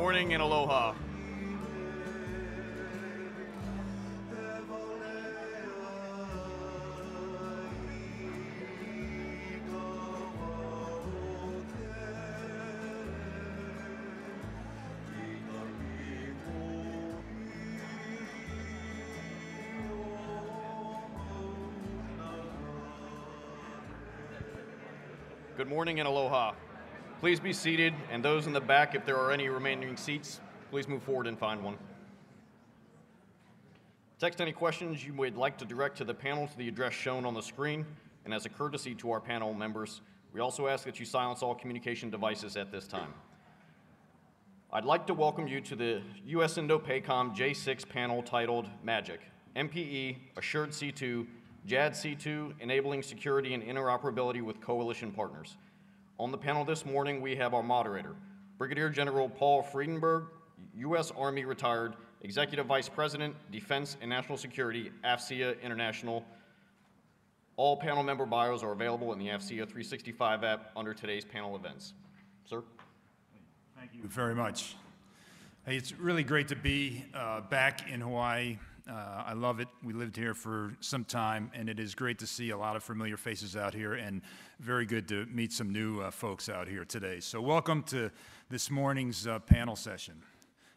Morning and aloha. Good morning and aloha. Please be seated, and those in the back, if there are any remaining seats, please move forward and find one. Text any questions you would like to direct to the panel to the address shown on the screen, and as a courtesy to our panel members, we also ask that you silence all communication devices at this time. I'd like to welcome you to the US Indo-PACOM J6 panel titled Magic, MPE, Assured C2, JAD C2, Enabling Security and Interoperability with Coalition Partners. On the panel this morning, we have our moderator, Brigadier General Paul Fredenburgh, U.S. Army retired, Executive Vice President, Defense and National Security, AFCEA International. All panel member bios are available in the AFCEA 365 app under today's panel events. Sir? Thank you very much. Hey, it's really great to be uh, back in Hawaii. Uh, I love it. We lived here for some time, and it is great to see a lot of familiar faces out here, and very good to meet some new uh, folks out here today. So, welcome to this morning's uh, panel session.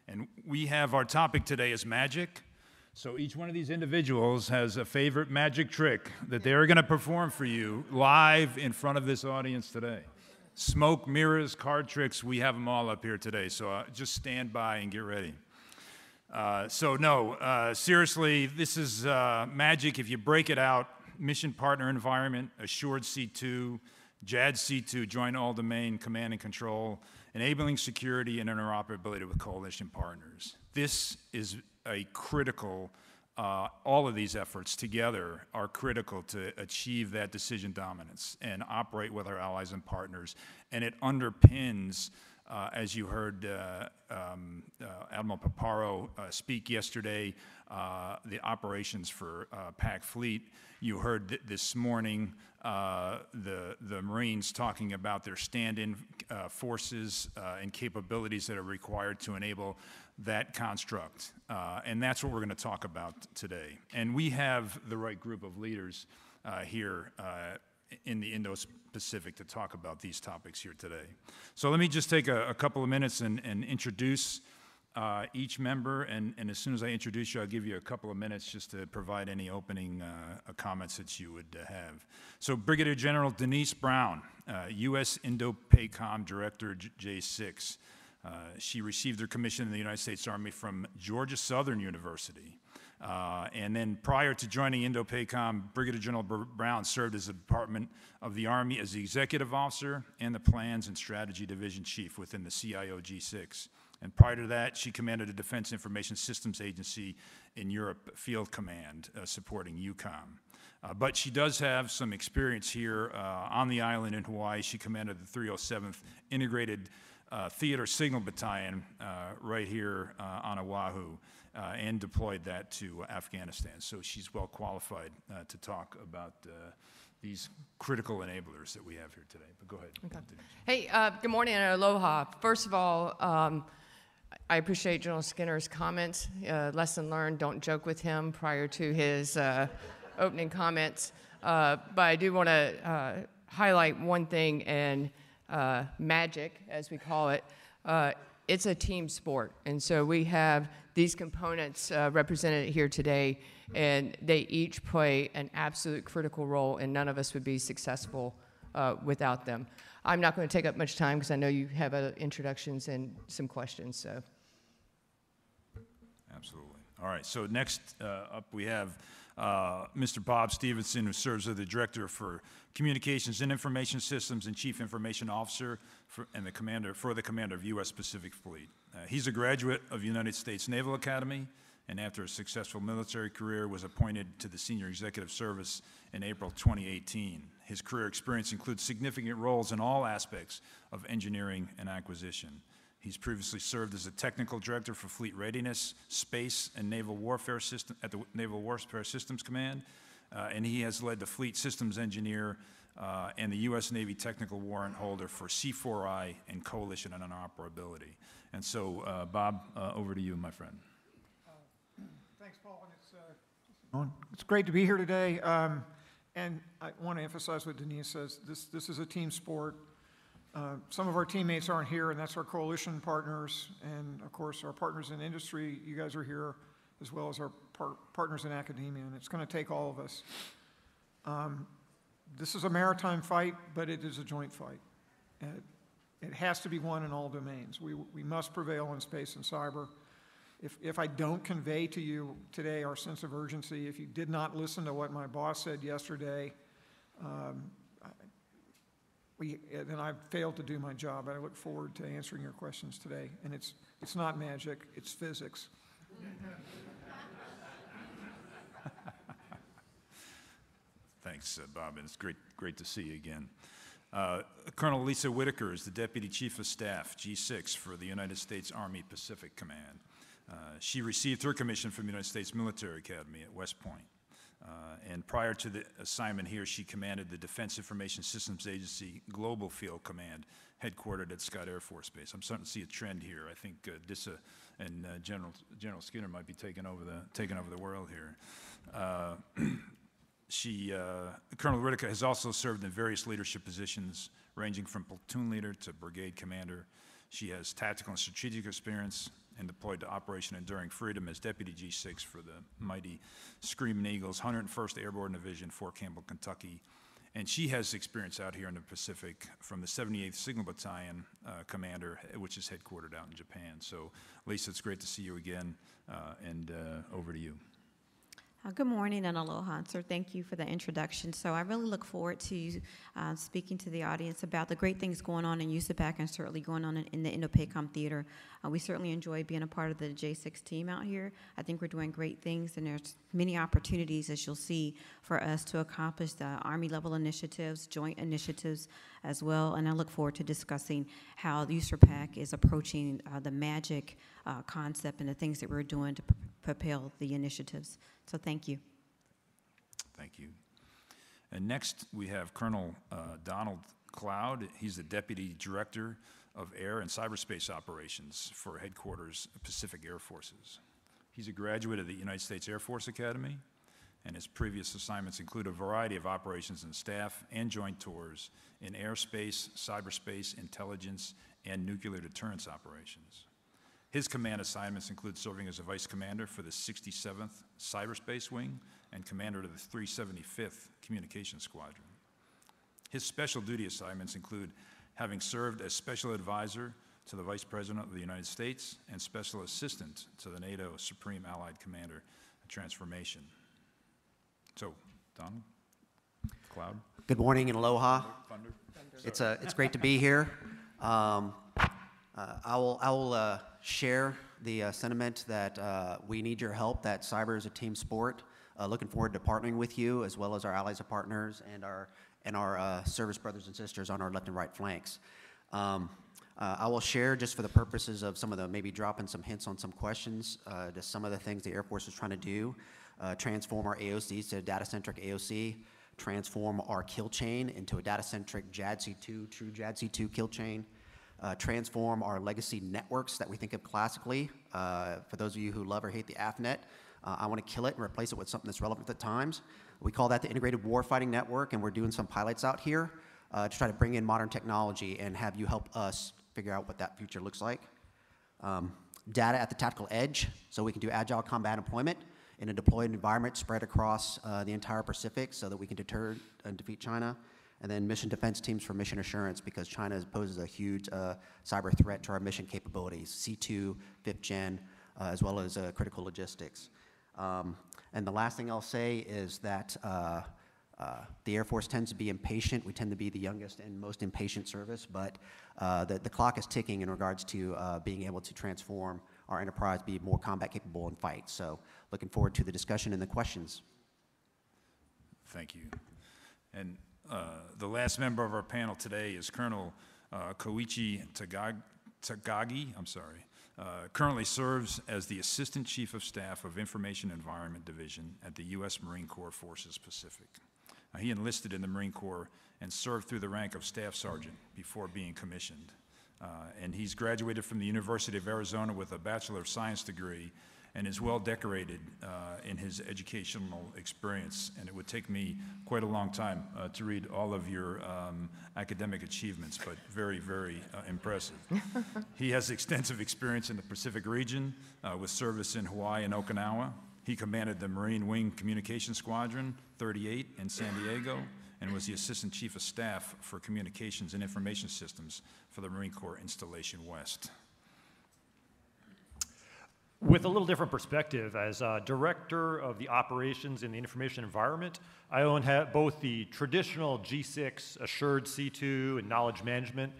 And we have our topic today is magic. So, each one of these individuals has a favorite magic trick that they're going to perform for you live in front of this audience today. Smoke, mirrors, card tricks, we have them all up here today. So, uh, just stand by and get ready. Uh, so, no, uh, seriously, this is uh, magic. If you break it out, mission partner environment, assured C2, JAD C2, joint all domain command and control, enabling security and interoperability with coalition partners. This is a critical, uh, all of these efforts together are critical to achieve that decision dominance and operate with our allies and partners. And it underpins uh, as you heard uh, um, uh, Admiral Paparo uh, speak yesterday, uh, the operations for PAC Fleet. You heard th this morning the, the Marines talking about their stand-in forces and capabilities that are required to enable that construct. and that's what we're going to talk about today. And we have the right group of leaders here in the Indo-Pacific to talk about these topics here today. So let me just take a, a couple of minutes and, and introduce uh, each member, and, and, as soon as I introduce you, I'll give you a couple of minutes just to provide any opening uh, comments that you would uh, have. So Brigadier General Denise Brown, U.S. Uh, Indo-PACOM Director J6. Uh, she received her commission in the United States Army from Georgia Southern University. Uh, and then prior to joining Indo-PACOM, Brigadier General Brown served as the Department of the Army as the Executive Officer and the Plans and Strategy Division Chief within the CIO G6. And prior to that, she commanded the Defense Information Systems Agency in Europe Field Command, uh, supporting EUCOM. Uh, but she does have some experience here uh, on the island in Hawaii. She commanded the 307th Integrated uh, Theater Signal Battalion uh, right here on Oahu and deployed that to Afghanistan. So she's well qualified uh, to talk about uh, these critical enablers that we have here today. But go ahead. Okay. Hey, uh, good morning and aloha. First of all, um, I appreciate General Skinner's comments. Uh, lesson learned, don't joke with him prior to his uh, opening comments. but I do want to highlight one thing and magic, as we call it it's a team sport. And so we have these components uh, represented here today, and they each play an absolute critical role, and none of us would be successful uh, without them. I'm not going to take up much time because I know you have uh, introductions and some questions. So. Absolutely. All right. So next uh, up we have uh, Mr. Bob Stephenson, who serves as the Director for Communications and Information Systems and Chief Information Officer for, and the commander, for the Commander of U.S. Pacific Fleet. Uh, he's a graduate of United States Naval Academy and after a successful military career was appointed to the Senior Executive Service in April 2018. His career experience includes significant roles in all aspects of engineering and acquisition. He's previously served as a technical director for fleet readiness, space, and naval warfare system at the Naval Warfare Systems Command, uh, and he has led the fleet systems engineer uh, and the U.S. Navy Technical Warrant Holder for C4I and Coalition and Interoperability. And so, uh, Bob, uh, over to you, my friend. Thanks, Paul, and it's, uh, it's great to be here today. Um, And I want to emphasize what Denise says, this, this is a team sport. Uh, Some of our teammates aren't here, and that's our coalition partners, and of course, our partners in industry, you guys are here, as well as our par- partners in academia, and it's going to take all of us. Um, This is a maritime fight, but it is a joint fight. It- It has to be won in all domains. We, we must prevail in space and cyber. If, if I don't convey to you today our sense of urgency, if you did not listen to what my boss said yesterday, um, we, then I've failed to do my job. I look forward to answering your questions today. And it's, it's not magic, it's physics. Thanks, uh, Bob, and it's great, great to see you again. Uh, Colonel Lisa Whitaker is the Deputy Chief of Staff, G6, for the United States Army Pacific Command. Uh, She received her commission from the United States Military Academy at West Point. Uh, And prior to the assignment here, she commanded the Defense Information Systems Agency Global Field Command, headquartered at Scott Air Force Base. I'm starting to see a trend here. I think uh, DISA and uh, General, General Skinner might be taking over the, taking over the world here. Uh, she, uh, Colonel Whitaker has also served in various leadership positions, ranging from platoon leader to brigade commander. She has tactical and strategic experience and deployed to Operation Enduring Freedom as Deputy G6 for the mighty Screaming Eagles, 101st Airborne Division, Fort Campbell, Kentucky. And she has experience out here in the Pacific from the 78th Signal Battalion uh, commander, which is headquartered out in Japan. So, Lisa, it's great to see you again, uh, and uh, over to you. Uh, Good morning and aloha, sir. Thank you for the introduction. So I really look forward to uh, speaking to the audience about the great things going on in USARPAC and certainly going on in, in the Indo-PACOM theater. Uh, we certainly enjoy being a part of the J6 team out here. I think we're doing great things, and there's many opportunities, as you'll see, for us to accomplish the Army-level initiatives, joint initiatives as well. And I look forward to discussing how USARPAC is approaching uh, the magic uh, concept and the things that we're doing to pr- propel the initiatives. So thank you. Thank you. And next, we have Colonel uh, Donald Cloud. He's the Deputy Director of Air and Cyberspace Operations for Headquarters Pacific Air Forces. He's a graduate of the United States Air Force Academy, and his previous assignments include a variety of operations and staff and joint tours in airspace, cyberspace, intelligence, and nuclear deterrence operations. His command assignments include serving as a vice commander for the 67th Cyberspace Wing and commander of the 375th Communications Squadron. His special duty assignments include having served as special advisor to the Vice President of the United States and special assistant to the NATO Supreme Allied Commander Transformation. So, Don, Cloud, Good morning and aloha. Thunder. It's, uh, it's great to be here. Um, uh, I will, I will uh, share the uh, sentiment that uh, we need your help, that cyber is a team sport. Uh, Looking forward to partnering with you, as well as our allies and partners and our, and our uh, service brothers and sisters on our left and right flanks. Um, uh, I will share, just for the purposes of some of the, maybe dropping some hints on some questions, uh, just some of the things the Air Force is trying to do. Uh, Transform our AOCs to a data-centric AOC, transform our kill chain into a data-centric JADC2, true JADC2 kill chain, uh, transform our legacy networks that we think of classically. Uh, For those of you who love or hate the AFNet, uh, I want to kill it and replace it with something that's relevant at the times. We call that the Integrated Warfighting Network, and we're doing some pilots out here uh, to try to bring in modern technology and have you help us figure out what that future looks like. Um, data at the tactical edge, so we can do agile combat employment in a deployed environment spread across uh, the entire Pacific so that we can deter and defeat China. And then mission defense teams for mission assurance because China poses a huge uh, cyber threat to our mission capabilities, C2, fifth gen, uh, as well as uh, critical logistics. Um, and the last thing I'll say is that uh, uh, the Air Force tends to be impatient. We tend to be the youngest and most impatient service, but the, the clock is ticking in regards to being able to transform our enterprise, be more combat capable in fight. So, looking forward to the discussion and the questions. Thank you. And uh, the last member of our panel today is Colonel uh, Koichi Tagag- Tagagi, I'm sorry, uh, currently serves as the Assistant Chief of Staff of Information Environment Division at the U.S. Marine Corps Forces Pacific. Uh, he enlisted in the Marine Corps and served through the rank of Staff Sergeant before being commissioned. Uh, and he's graduated from the University of Arizona with a Bachelor of Science degree and is well decorated uh, in his educational experience. And it would take me quite a long time uh, to read all of your um, academic achievements, but very, very uh, impressive. he has extensive experience in the Pacific region uh, with service in Hawaii and Okinawa. He commanded the Marine Wing Communication Squadron 38 in San Diego and was the Assistant Chief of Staff for Communications and Information Systems for the Marine Corps Installation West. With a little different perspective, as director of the operations in the information environment, I own both the traditional G6 assured C2 and knowledge management,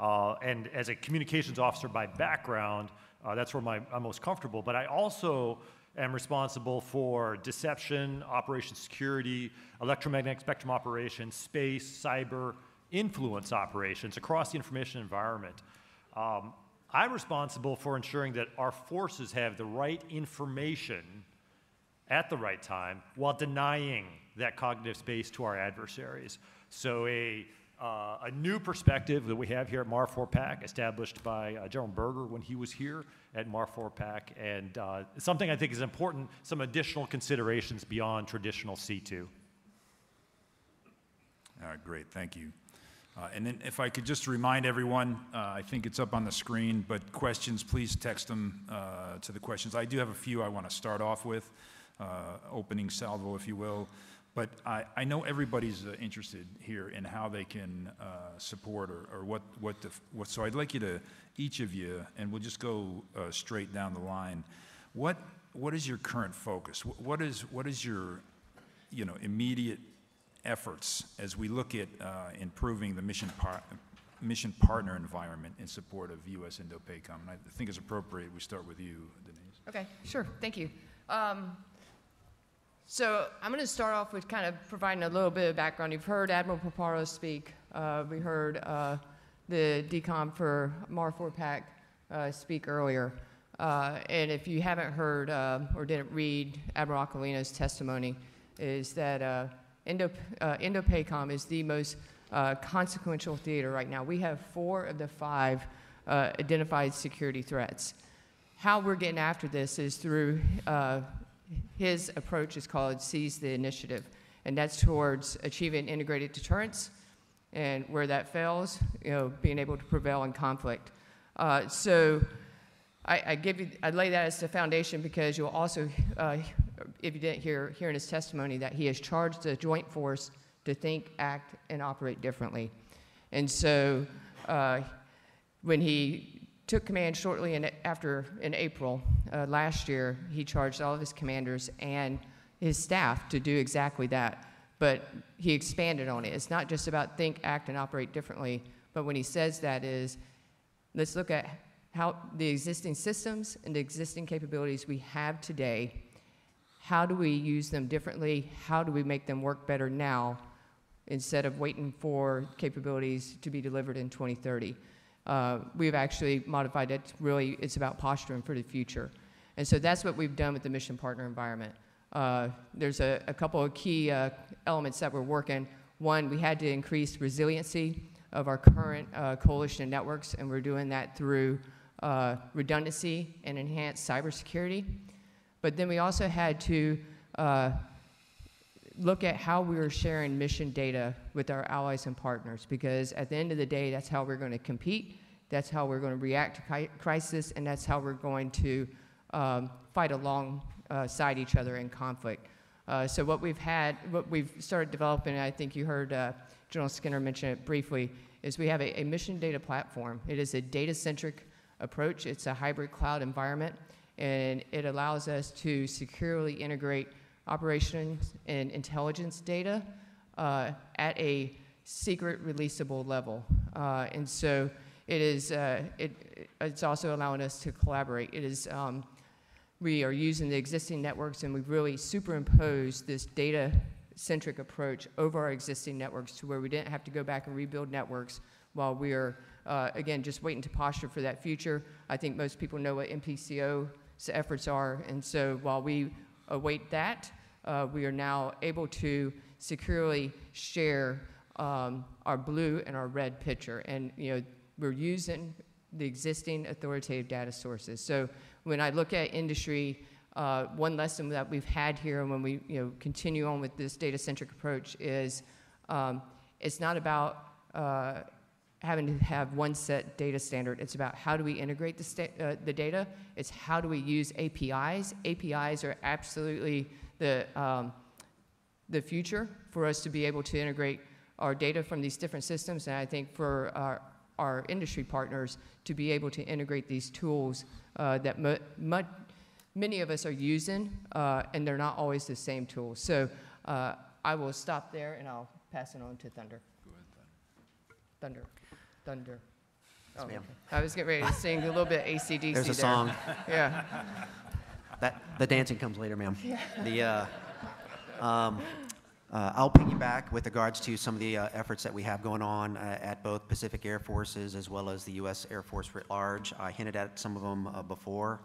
uh, and as a communications officer by background, uh, that's where my, I'm most comfortable. But I also am responsible for deception, operation security, electromagnetic spectrum operations, space, cyber, influence operations across the information environment. Um, I'm responsible for ensuring that our forces have the right information at the right time while denying that cognitive space to our adversaries. So, a, uh, a new perspective that we have here at MARFORPAC, established by uh, General Berger when he was here at MARFORPAC, and uh, something I think is important some additional considerations beyond traditional C2. All right, great, thank you. Uh, And then if I could just remind everyone, uh, I think it's up on the screen, but questions, please text them uh, to the questions. I do have a few I want to start off with, uh, opening salvo, if you will. But I, I know everybody's uh, interested here in how they can uh, support or, or what, what, the, what, so I'd like you to, each of you, and we'll just go straight down the line. What, what is your current focus? Wh- What is, what is your, you know, immediate efforts as we look at uh, improving the mission, par- mission partner environment in support of U.S. Indo-PACOM? And I think it's appropriate we start with you, Denise. Okay, sure, thank you. Um, so I'm going to start off with kind of providing a little bit of background. You've heard Admiral Paparo speak. Uh, we heard uh, the DCOM for MARFORPAC uh, speak earlier. Uh, and if you haven't heard uh, or didn't read Admiral Aquilino's testimony, is that uh, Indo, uh, Indo-PACOM is the most uh, consequential theater right now. We have four of the five uh, identified security threats how we're getting after this is through uh, his approach is called seize the initiative and that's towards achieving integrated deterrence and where that fails you know being able to prevail in conflict uh, so I, I give you i lay that as the foundation because you'll also if you didn't hear hear in his testimony that he has charged the joint force to think act and operate differently and so uh, when he took command shortly in, after in April uh, last year, he charged all of his commanders and his staff to do exactly that. But he expanded on it. It's not just about think, act, and operate differently. But when he says that is, let's look at how the existing systems and the existing capabilities we have today. How do we use them differently? How do we make them work better now instead of waiting for capabilities to be delivered in 2030? uh, we've actually modified it. Really, it's about posturing for the future. And so that's what we've done with the mission partner environment. Uh, there's a, a, couple of key uh, elements that we're working. One, we had to increase resiliency of our current uh, coalition networks, and we're doing that through uh, redundancy and enhanced cybersecurity. But then we also had to uh, look at how we were sharing mission data with our allies and partners because at the end of the day, that's how we're going to compete, that's how we're going to react to crisis, and that's how we're going to um, fight alongside each other in conflict. Uh, so what we've had, what we've started developing, I think you heard uh, General Skinner mention it briefly, is we have a, a mission data platform. It is a data-centric approach. It's a hybrid cloud environment, and it allows us to securely integrate operations and intelligence data uh, at a secret releasable level. Uh, and so it is, uh, it, it's also allowing us to collaborate. It is, um, we are using the existing networks and we've really superimposed this data centric approach over our existing networks to where we didn't have to go back and rebuild networks while we are, uh, again, just waiting to posture for that future. I think most people know what MPCO's efforts are. And so while we await that, uh, we are now able to securely share um, our blue and our red picture. And, you know, we're using the existing authoritative data sources. So when I look at industry, uh, one lesson that we've had here and when we, you know, continue on with this data-centric approach is um, it's not about uh, having to have one set data standard. It's about how do we integrate the, uh, the data. It's how do we use APIs. APIs are absolutely the, um, the future for us to be able to integrate our data from these different systems. And I think for our, our industry partners to be able to integrate these tools uh, that many of us are using, uh, and they're not always the same tools. So uh, I will stop there and I'll pass it on to Thunder. Thunder, Thunder. Oh, ma'am. okay. I was getting ready to sing a little bit AC/DC There's a there. song. Yeah. That, the dancing comes later, ma'am. Yeah. The, uh, um, uh, I'll piggyback with regards to some of the uh, efforts that we have going on uh, at both Pacific Air Forces as well as the U.S. Air Force writ large. I hinted at some of them uh, before.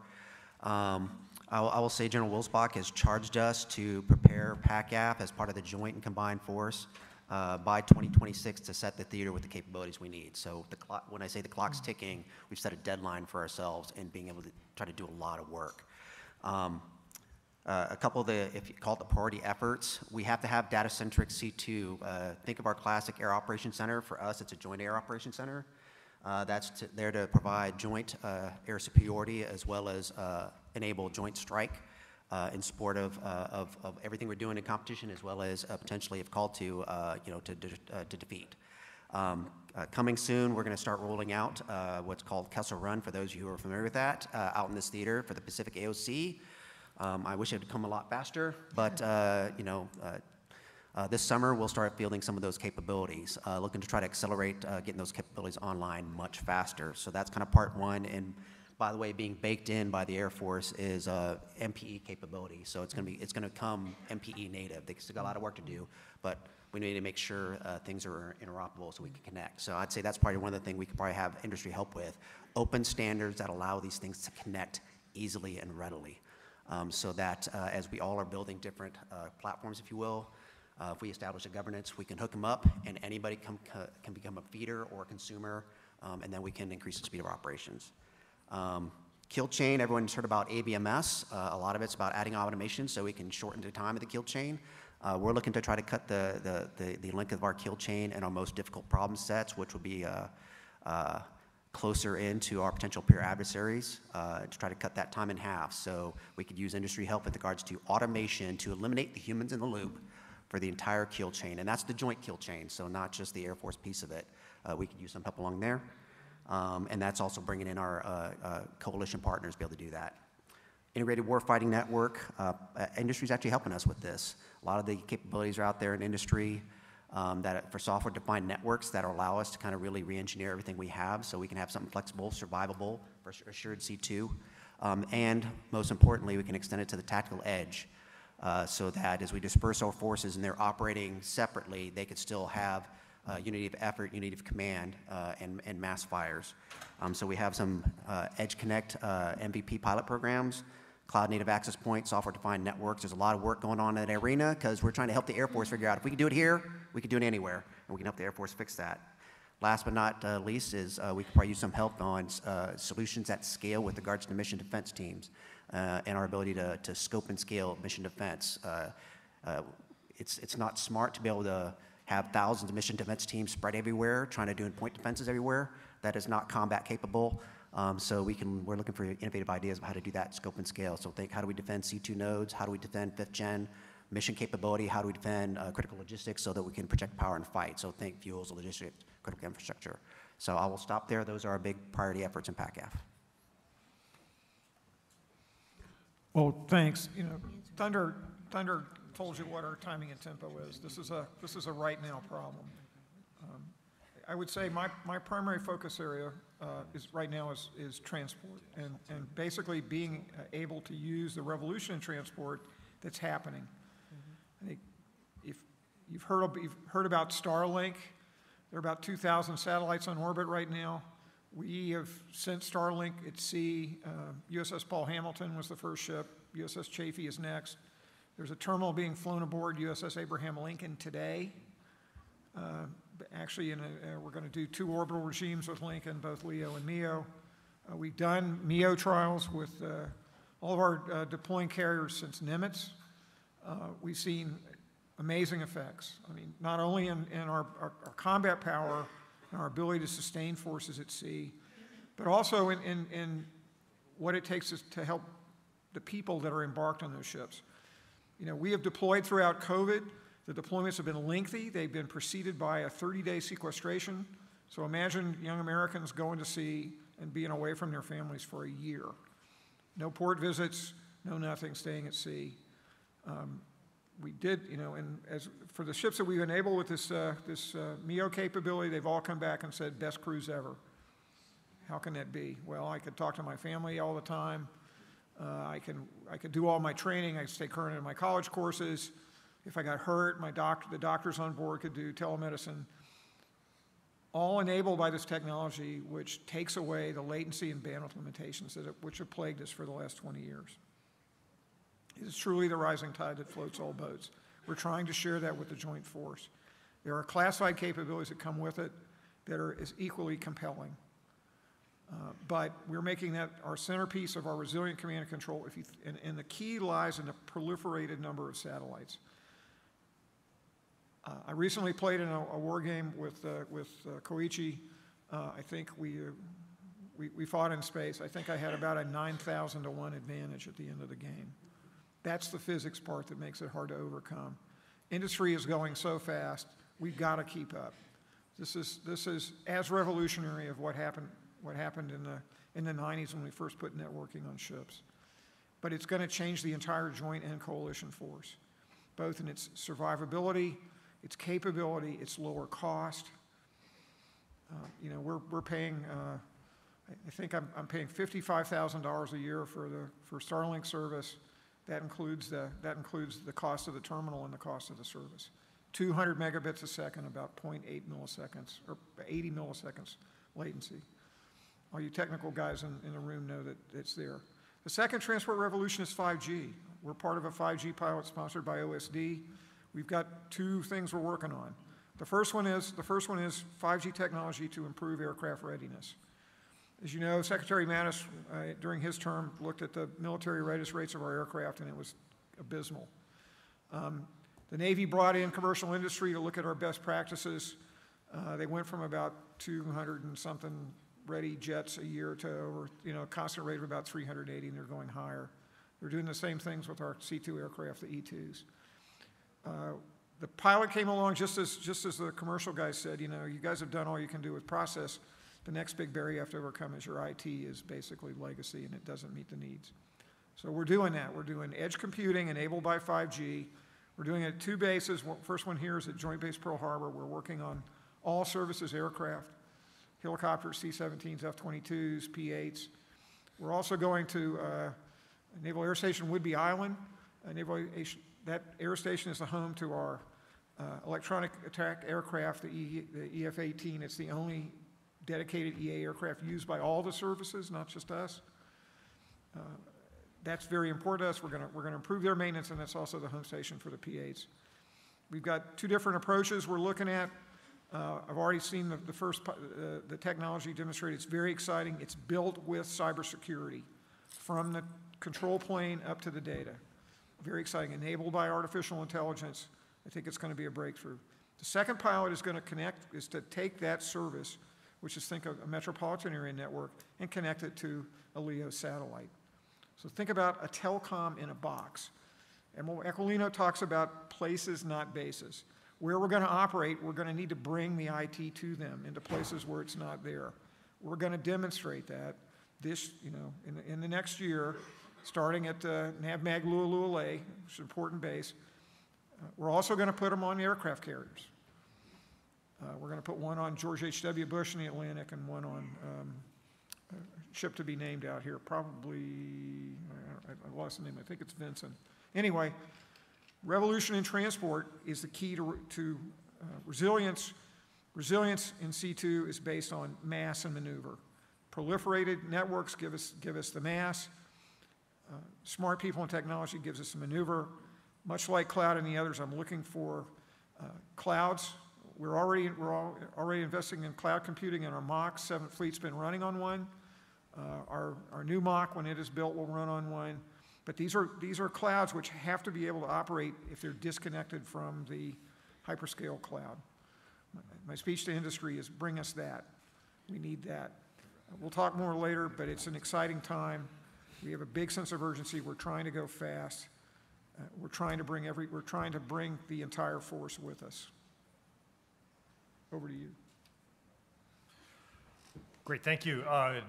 Um, I will, I will say General Wilsbach has charged us to prepare PACAF as part of the joint and combined force uh, by 2026 to set the theater with the capabilities we need. So the clock, when I say the clock's ticking, we've set a deadline for ourselves in being able to try to do a lot of work. Um, uh, a couple of the, if you call it the priority efforts, we have to have data-centric C2. Uh, think of our classic Air Operations Center. For us, it's a joint Air Operations Center. Uh, that's to, there to provide joint uh, air superiority as well as uh, enable joint strike uh, in support of, uh, of, of everything we're doing in competition as well as uh, potentially, if called to, uh, you know, to, de- to defeat. Um, coming soon, we're going to start rolling out what's called Kessel Run, for those of you who are familiar with that, out in this theater for the Pacific AOC. Um, I wish it had come a lot faster, but you know, uh, this summer we'll start fielding some of those capabilities, uh, looking to try to accelerate uh, getting those capabilities online much faster. So that's kind of part one. And by the way, being baked in by the Air Force is uh, MPE capability. So it's going to be it's going to come MPE native. They still got a lot of work to do, but we need to make sure uh, things are interoperable so we can connect. So I'd say that's probably one of the things we could probably have industry help with: open standards that allow these things to connect easily and readily um, so that uh, as we all are building different uh, platforms, if you will, uh, if we establish a governance, we can hook them up, and anybody come, ca- can become a feeder or a consumer, um, and then we can increase the speed of operations. Um, kill chain, everyone's heard about ABMS. Uh, a lot of it's about adding automation so we can shorten the time of the kill chain. Uh, we're looking to try to cut the, the, the, the length of our kill chain and our most difficult problem sets, which will be uh, uh, closer into our potential peer adversaries uh, to try to cut that time in half. So we could use industry help with regards to automation to eliminate the humans in the loop for the entire kill chain. And that's the joint kill chain, so not just the Air Force piece of it. Uh, we could use some help along there. Um, and that's also bringing in our uh, uh, coalition partners to be able to do that. Integrated Warfighting Network, uh, uh, industry's actually helping us with this. A lot of the capabilities are out there in industry um, that for software-defined networks that allow us to kind of really re-engineer everything we have so we can have something flexible, survivable for assured C2. Um, and most importantly, we can extend it to the tactical edge uh, so that as we disperse our forces and they're operating separately, they could still have unity of effort, unity of command, uh, and, and mass fires. Um, so we have some uh, Edge Connect uh, MVP pilot programs, cloud native access points, software defined networks. There's a lot of work going on in that arena because we're trying to help the Air Force figure out if we can do it here, we can do it anywhere, and we can help the Air Force fix that. Last but not uh, least is uh, we could probably use some help on uh, solutions at scale with regards to mission defense teams uh, and our ability to, to scope and scale mission defense. Uh, uh, it's, it's not smart to be able to have thousands of mission defense teams spread everywhere, trying to do point defenses everywhere. That is not combat capable. Um, so we can, we're looking for innovative ideas of how to do that scope and scale. So think, how do we defend C2 nodes? How do we defend fifth gen mission capability? How do we defend uh, critical logistics so that we can project power and fight? So think fuels, logistics, critical infrastructure. So I will stop there. Those are our big priority efforts in PACAF. Well, thanks. You know, Thunder, Thunder told you what our timing and tempo is. This is a, this is a right now problem. Um, I would say my, my primary focus area uh, is, right now is, is transport and, and basically being uh, able to use the revolution in transport that's happening. I think if you've heard, you've heard about Starlink, there are about 2,000 satellites on orbit right now. We have sent Starlink at sea. Uh, USS Paul Hamilton was the first ship. USS Chafee is next. There's a terminal being flown aboard USS Abraham Lincoln today. Uh, Actually, a, uh, we're going to do two orbital regimes with Lincoln, both LEO and MEO. Uh, We've done MEO trials with uh, all of our uh, deploying carriers since Nimitz. Uh, We've seen amazing effects. I mean, not only in, in our, our our combat power and our ability to sustain forces at sea, but also in, in, in what it takes to help the people that are embarked on those ships. You know, we have deployed throughout COVID. The deployments have been lengthy. They've been preceded by a 30-day sequestration. So imagine young Americans going to sea and being away from their families for a year. No port visits, no nothing, staying at sea. Um, we did, you know, and as for the ships that we've enabled with this, uh, this uh, MEO capability, they've all come back and said, best cruise ever. How can that be? Well, I could talk to my family all the time. Uh, I can, I could do all my training. I stay current in my college courses. If I got hurt, my doctor, the doctors on board could do telemedicine. All enabled by this technology, which takes away the latency and bandwidth limitations that, which have plagued us for the last 20 years. It is truly the rising tide that floats all boats. We're trying to share that with the joint force. There are classified capabilities that come with it that are as equally compelling. Uh, But we're making that our centerpiece of our resilient command and control, if you, and, and the key lies in the proliferated number of satellites. Uh, I recently played in a, a war game with, uh, with uh, Koichi. Uh, I think we, we, we fought in space. I think I had about a 9,000 to 1 advantage at the end of the game. That's the physics part that makes it hard to overcome. Industry is going so fast, we've got to keep up. This is, this is as revolutionary of what happened, what happened in the, in the 90s when we first put networking on ships. But it's going to change the entire joint and coalition force, both in its survivability, its capability, its lower cost. Uh, You know, we're, we're paying, uh, I think I'm, I'm paying $55,000 a year for the, for Starlink service. That includes the, that includes the cost of the terminal and the cost of the service. 200 megabits a second, about 0.8 milliseconds, or 80 milliseconds latency. All you technical guys in, in the room know that it's there. The second transport revolution is 5G. We're part of a 5G pilot sponsored by OSD. We've got two things we're working on. The first one is, the first one is 5G technology to improve aircraft readiness. As you know, Secretary Mattis, uh, during his term, looked at the military readiness rates of our aircraft, and it was abysmal. Um, The Navy brought in commercial industry to look at our best practices. Uh, They went from about 200 and something ready jets a year to over, you know, a constant rate of about 380, and they're going higher. They're doing the same things with our C-2 aircraft, the E-2s. Uh, The pilot came along just as, just as the commercial guys said, you know, you guys have done all you can do with process. The next big barrier you have to overcome is your IT is basically legacy and it doesn't meet the needs. So we're doing that. We're doing edge computing enabled by 5G. We're doing it at two bases. First one here is at Joint Base Pearl Harbor. We're working on all services aircraft, helicopters, C-17s, F-22s, P-8s. We're also going to uh, Naval Air Station Whidbey Island. Uh, Naval that air station is the home to our uh, electronic attack aircraft, the E- the EF-18. It's the only dedicated EA aircraft used by all the services, not just us. Uh, That's very important to us. We're going we're going to improve their maintenance, and that's also the home station for the P-8s. We've got two different approaches we're looking at. Uh, I've already seen the, the first, uh, the technology demonstrated. It's very exciting. It's built with cybersecurity from the control plane up to the data. Very exciting, enabled by artificial intelligence. I think it's going to be a breakthrough. The second pilot is going to connect, is to take that service, which is think of a metropolitan area network, and connect it to a LEO satellite. So think about a telecom in a box. And when Aquilino talks about places, not bases. Where we're going to operate, we're going to need to bring the IT to them into places where it's not there. We're going to demonstrate that this, you know, in, the- in the next year, starting at uh, NAVMAG Lualua, which is an important base. Uh, We're also going to put them on aircraft carriers. Uh, We're going to put one on George H.W. Bush in the Atlantic and one on um, ship to be named out here, probably, I I lost the name, I think it's Vinson. Anyway, revolution in transport is the key to, to uh, resilience. Resilience in C2 is based on mass and maneuver. Proliferated networks give us, give us the mass. Uh, Smart people and technology gives us the maneuver. much like cloud and the others, I'm looking for uh, clouds. We're already, we're al- already investing in cloud computing in our MOC. Seventh Fleet's been running on one. Uh, Our, our new MOC, when it is built, will run on one. But these are, these are clouds which have to be able to operate if they're disconnected from the hyperscale cloud. My speech to industry is bring us that. We need that. We'll talk more later, but it's an exciting time. We have a big sense of urgency. We're trying to go fast. Uh, We're trying to bring every, we're trying to bring the entire force with us. Over to you. Great, thank you. Uh,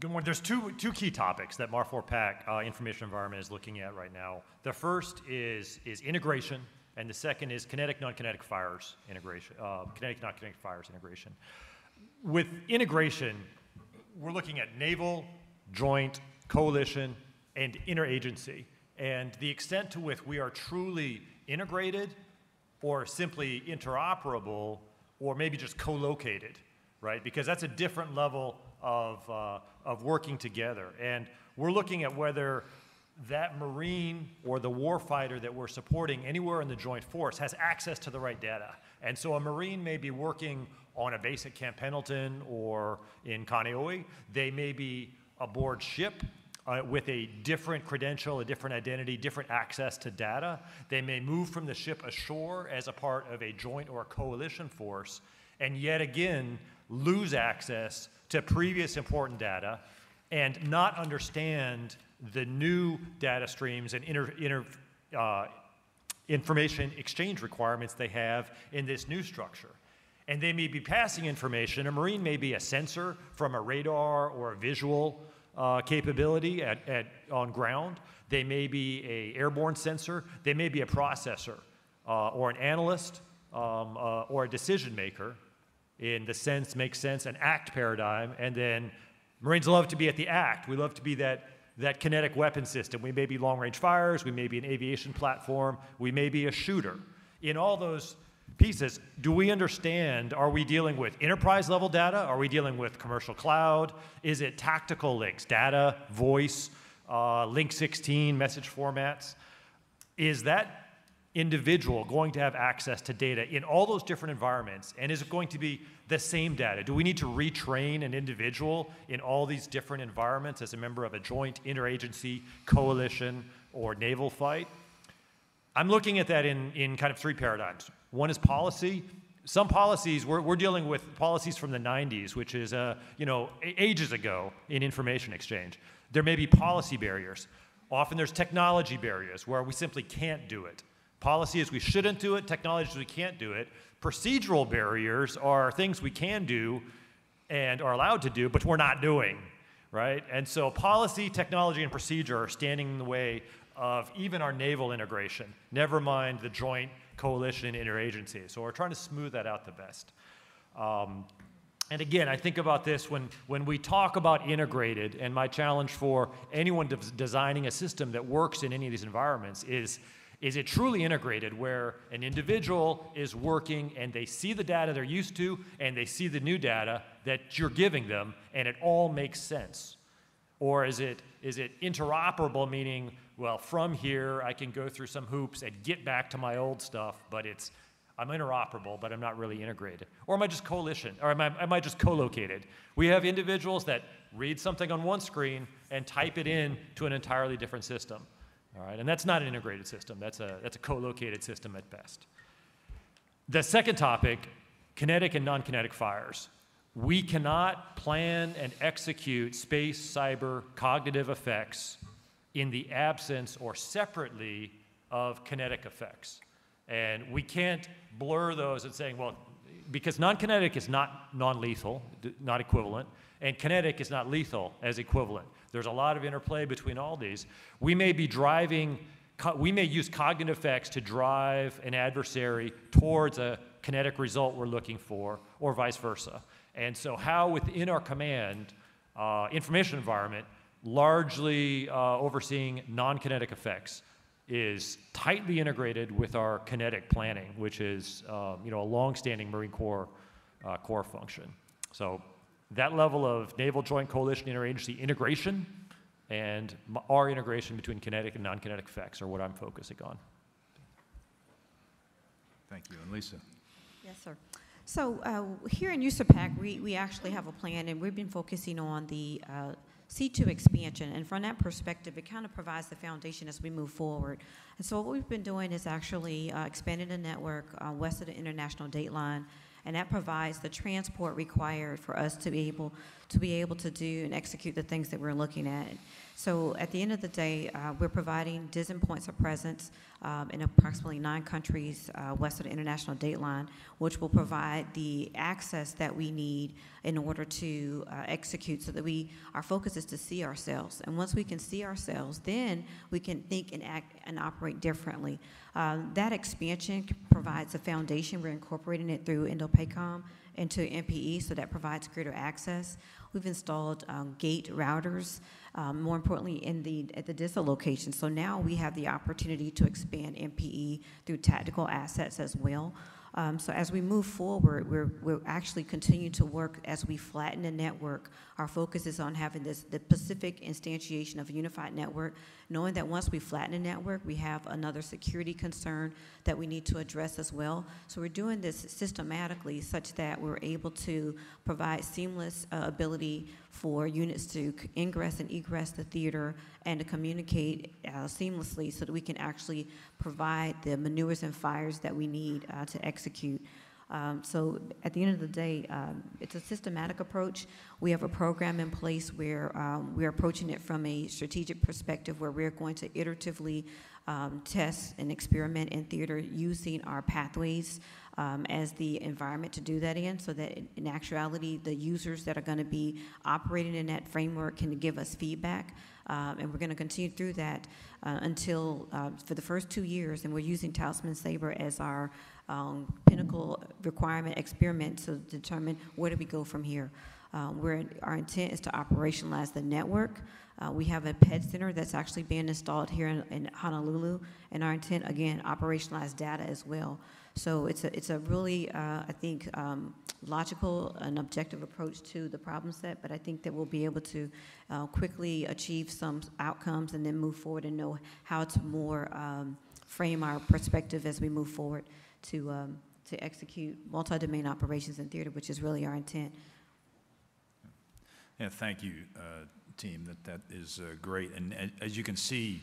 Good morning. There's two, two key topics that MARFORPAC uh, Information Environment is looking at right now. The first is, is integration, and the second is kinetic, non-kinetic fires integration, uh, kinetic, non-kinetic fires integration. With integration, we're looking at naval, joint, coalition, and interagency. And the extent to which we are truly integrated or simply interoperable or maybe just co-located, right? Because that's a different level of, uh, of working together. And we're looking at whether that Marine or the warfighter that we're supporting anywhere in the joint force has access to the right data. And so a Marine may be working on a base at Camp Pendleton or in Kaneohe. They may be aboard ship uh, with a different credential, a different identity, different access to data. They may move from the ship ashore as a part of a joint or a coalition force, and yet again lose access to previous important data and not understand the new data streams and inter, inter, uh, information exchange requirements they have in this new structure. And they may be passing information. A Marine may be a sensor from a radar or a visual uh, capability at, at, on ground. They may be a airborne sensor. They may be a processor uh, or an analyst um, uh, or a decision maker in the sense, make sense, and act paradigm. And then Marines love to be at the act. We love to be that, that kinetic weapon system. We may be long range fires, we may be an aviation platform, we may be a shooter. In all those pieces, do we understand? Are we dealing with enterprise level data? Are we dealing with commercial cloud? Is it tactical links, data, voice, uh, link 16, message formats? Is that individual going to have access to data in all those different environments? And is it going to be the same data? Do we need to retrain an individual in all these different environments as a member of a joint interagency coalition or naval fight? I'm looking at that in, in kind of three paradigms. One is policy. Some policies, we're, we're dealing with policies from the 90s, which is, uh, you know, ages ago in information exchange. There may be policy barriers. Often there's technology barriers where we simply can't do it. Policy is we shouldn't do it, technology is we can't do it. Procedural barriers are things we can do and are allowed to do, but we're not doing, right? And so policy, technology, and procedure are standing in the way of even our naval integration, never mind the joint coalition and interagency. So we're trying to smooth that out the best. Um, and again, I think about this when, when we talk about integrated, and my challenge for anyone de- designing a system that works in any of these environments is is it truly integrated where an individual is working and they see the data they're used to and they see the new data that you're giving them and it all makes sense? Or is it, is it interoperable, meaning, well, from here I can go through some hoops and get back to my old stuff, but it's, I'm interoperable, but I'm not really integrated? Or am I just coalition? Or am I, am I just co located? We have individuals that read something on one screen and type it in to an entirely different system. All right, and that's not an integrated system. That's a, that's a co-located system at best. The second topic, kinetic and non-kinetic fires. We cannot plan and execute space, cyber, cognitive effects in the absence or separately of kinetic effects. And we can't blur those and saying, well, because non-kinetic is not non-lethal, not equivalent, and kinetic is not lethal as equivalent. There's a lot of interplay between all these. We may be driving, we may use cognitive effects to drive an adversary towards a kinetic result we're looking for, or vice versa. And so, how within our command uh, information environment, largely uh, overseeing non kinetic effects, is tightly integrated with our kinetic planning, which is um, you know, a long-standing Marine Corps uh, core function. So that level of Naval Joint Coalition Interagency integration and our integration between kinetic and non-kinetic effects are what I'm focusing on. Thank you. And Lisa? Yes, sir. So uh, here in USARPAC, we, we actually have a plan, and we've been focusing on the uh, C2 expansion. And from that perspective, it kind of provides the foundation as we move forward. And so what we've been doing is actually uh, expanding the network uh, west of the international date line, and that provides the transport required for us to be able to be able to do and execute the things that we're looking at. So at the end of the day, uh, we're providing DISN points of presence um, in approximately nine countries uh, west of the international dateline, which will provide the access that we need in order to uh, execute so that we, our focus is to see ourselves. And once we can see ourselves, then we can think and act and operate differently. Um, that expansion provides a foundation. We're incorporating it through INDOPACOM into MPE, so that provides greater access. We've installed um, gate routers, um, more importantly, in the at the DISA location. So now we have the opportunity to expand MPE through tactical assets as well. Um, so as we move forward, we're, we're actually continuing to work as we flatten the network. Our focus is on having this, the Pacific instantiation of a unified network, knowing that once we flatten the network, we have another security concern that we need to address as well. So we're doing this systematically such that we're able to provide seamless uh, ability for units to ingress and egress the theater and to communicate uh, seamlessly so that we can actually provide the maneuvers and fires that we need uh, to execute. Um, so at the end of the day, um, it's a systematic approach. We have a program in place where um, we're approaching it from a strategic perspective where we're going to iteratively um, test and experiment in theater using our pathways um, as the environment to do that in, so that in- actuality, the users that are going to be operating in that framework can give us feedback. Um, and we're going to continue through that uh, until, uh, for the first two years, and we're using Talisman Sabre as our um, pinnacle requirement experiment to determine where do we go from here. Um, our intent is to operationalize the network. Uh, We have a PED center that's actually being installed here in- in Honolulu, and our intent, again, operationalize data as well. So it's a, it's a really, uh, I think, um, logical and objective approach to the problem set, but I think that we'll be able to uh, quickly achieve some outcomes and then move forward and know how to more um, frame our perspective as we move forward to, um, to execute multi-domain operations in theater, which is really our intent. Yeah, thank you, uh, team. That, that is uh, great. And as you can see,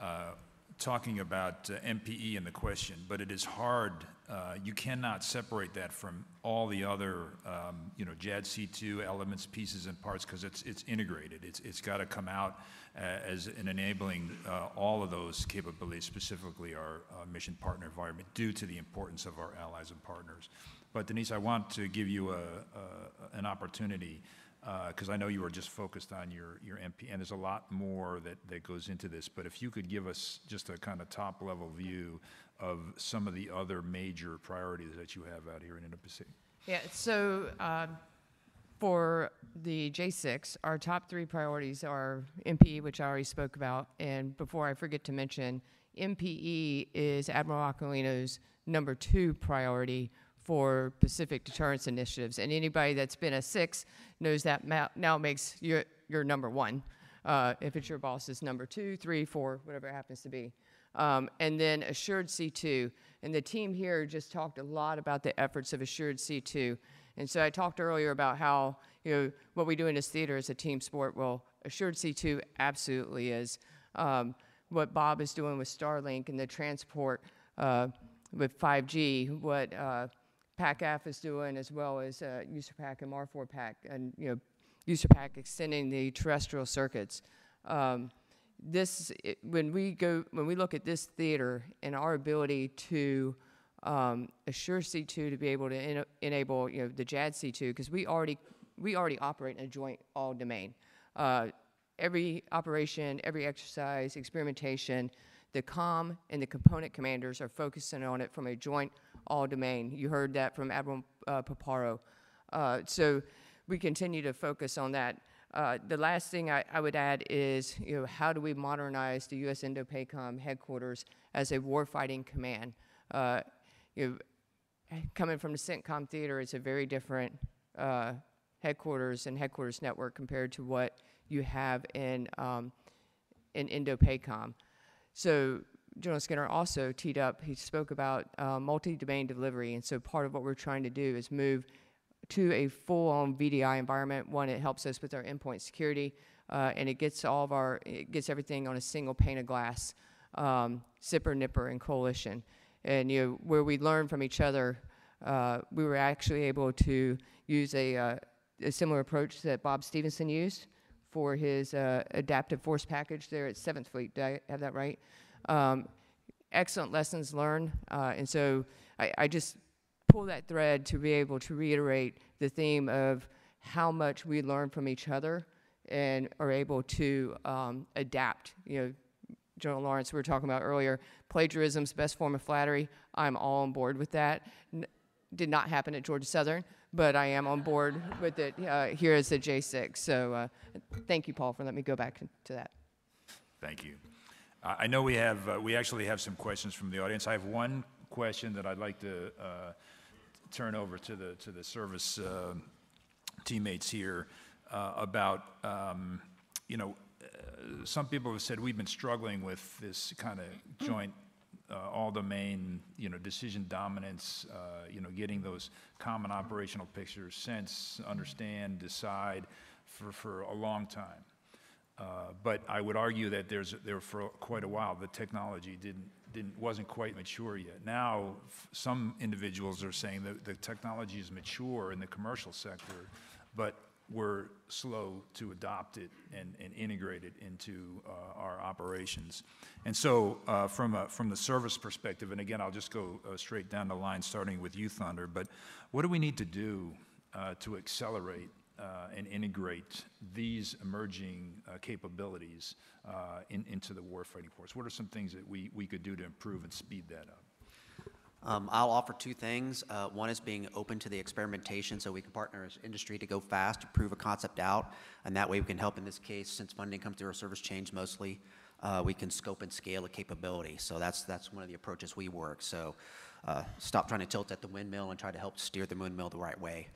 uh, talking about uh, MPE and the question, but it is hard, uh, you cannot separate that from all the other, um, you know, JADC2 elements, pieces, and parts, because it's, it's integrated. It's, it's got to come out as in enabling uh, all of those capabilities, specifically our uh, mission partner environment, due to the importance of our allies and partners. But Denise, I want to give you a, a, an opportunity because I know you are just focused on your, your MP, and there's a lot more that, that goes into this, but if you could give us just a kind of top-level view of some of the other major priorities that you have out here in Indo-Pacific. Yeah, so um, for the J6, our top three priorities are MPE, which I already spoke about. And before I forget to mention, MPE is Admiral Aquilino's number two priority for Pacific deterrence initiatives. And anybody that's been a six knows that now makes your, your number one. Uh, if it's your boss's number two, three, four, whatever it happens to be. Um, and then Assured C2. And the team here just talked a lot about the efforts of Assured C2. And so I talked earlier about how, you know, what we do in this theater is a team sport. Well, Assured C2 absolutely is. Um, what Bob is doing with Starlink and the transport uh, with 5G, what uh, PACAF is doing, as well as uh, USARPAC and MARFORPAC, and, you know, USARPAC extending the terrestrial circuits. Um, this it, when we go when we look at this theater and our ability to um, assure C2 to be able to en- enable you know the JADC2 because we already we already operate in a joint all domain. Uh, every operation, every exercise, experimentation, the COM and the component commanders are focusing on it from a joint all domain. You heard that from Admiral uh, Paparo. Uh, so we continue to focus on that. Uh, the last thing I, I would add is, you know, how do we modernize the U.S. Indo-PACOM headquarters as a warfighting command? You know, coming from the CENTCOM theater, it's a very different uh, headquarters and headquarters network compared to what you have in um, in Indo-PACOM. So General Skinner also teed up, he spoke about uh, multi-domain delivery. And so part of what we're trying to do is move to a full-on VDI environment. One, it helps us with our endpoint security, uh, and it gets all of our, it gets everything on a single pane of glass, um, SIPR, NIPR, and coalition. And you know, where we learn from each other, uh, we were actually able to use a, uh, a similar approach that Bob Stephenson used for his uh, adaptive force package there at Seventh Fleet. Did I have that right? Um, excellent lessons learned, uh, and so I, I just pull that thread to be able to reiterate the theme of how much we learn from each other and are able to um, adapt. You know, General Lawrence, we were talking about earlier, plagiarism's best form of flattery. I'm all on board with that. N- did not happen at Georgia Southern, but I am on board with it uh, here as a J6. So uh, thank you, Paul, for letting me go back to that. Thank you. I know we have, uh, we actually have some questions from the audience. I have one question that I'd like to uh, turn over to the, to the service uh, teammates here about, um, you know, some people have said we've been struggling with this kind of joint uh, all-domain, you know, decision dominance, uh, you know, getting those common operational pictures, sense, understand, decide for, for a long time. Uh, But I would argue that there's, there for quite a while, the technology didn't, didn't, wasn't quite mature yet. Now, f- some individuals are saying that the technology is mature in the commercial sector, but we're slow to adopt it and, and integrate it into uh, our operations. And so, uh, from a, from the service perspective, and again, I'll just go uh, straight down the line, starting with you, Thunder, but what do we need to do uh, to accelerate uh, and integrate these emerging uh, capabilities in, into the warfighting force? What are some things that we, we could do to improve and speed that up? Um, I'll offer two things. Uh, One is being open to the experimentation, so we can partner as industry to go fast, to prove a concept out, and that way we can help in this case, since funding comes through our service change mostly, uh, we can scope and scale a capability. So that's, that's one of the approaches we work. So uh, stop trying to tilt at the windmill and try to help steer the windmill the right way.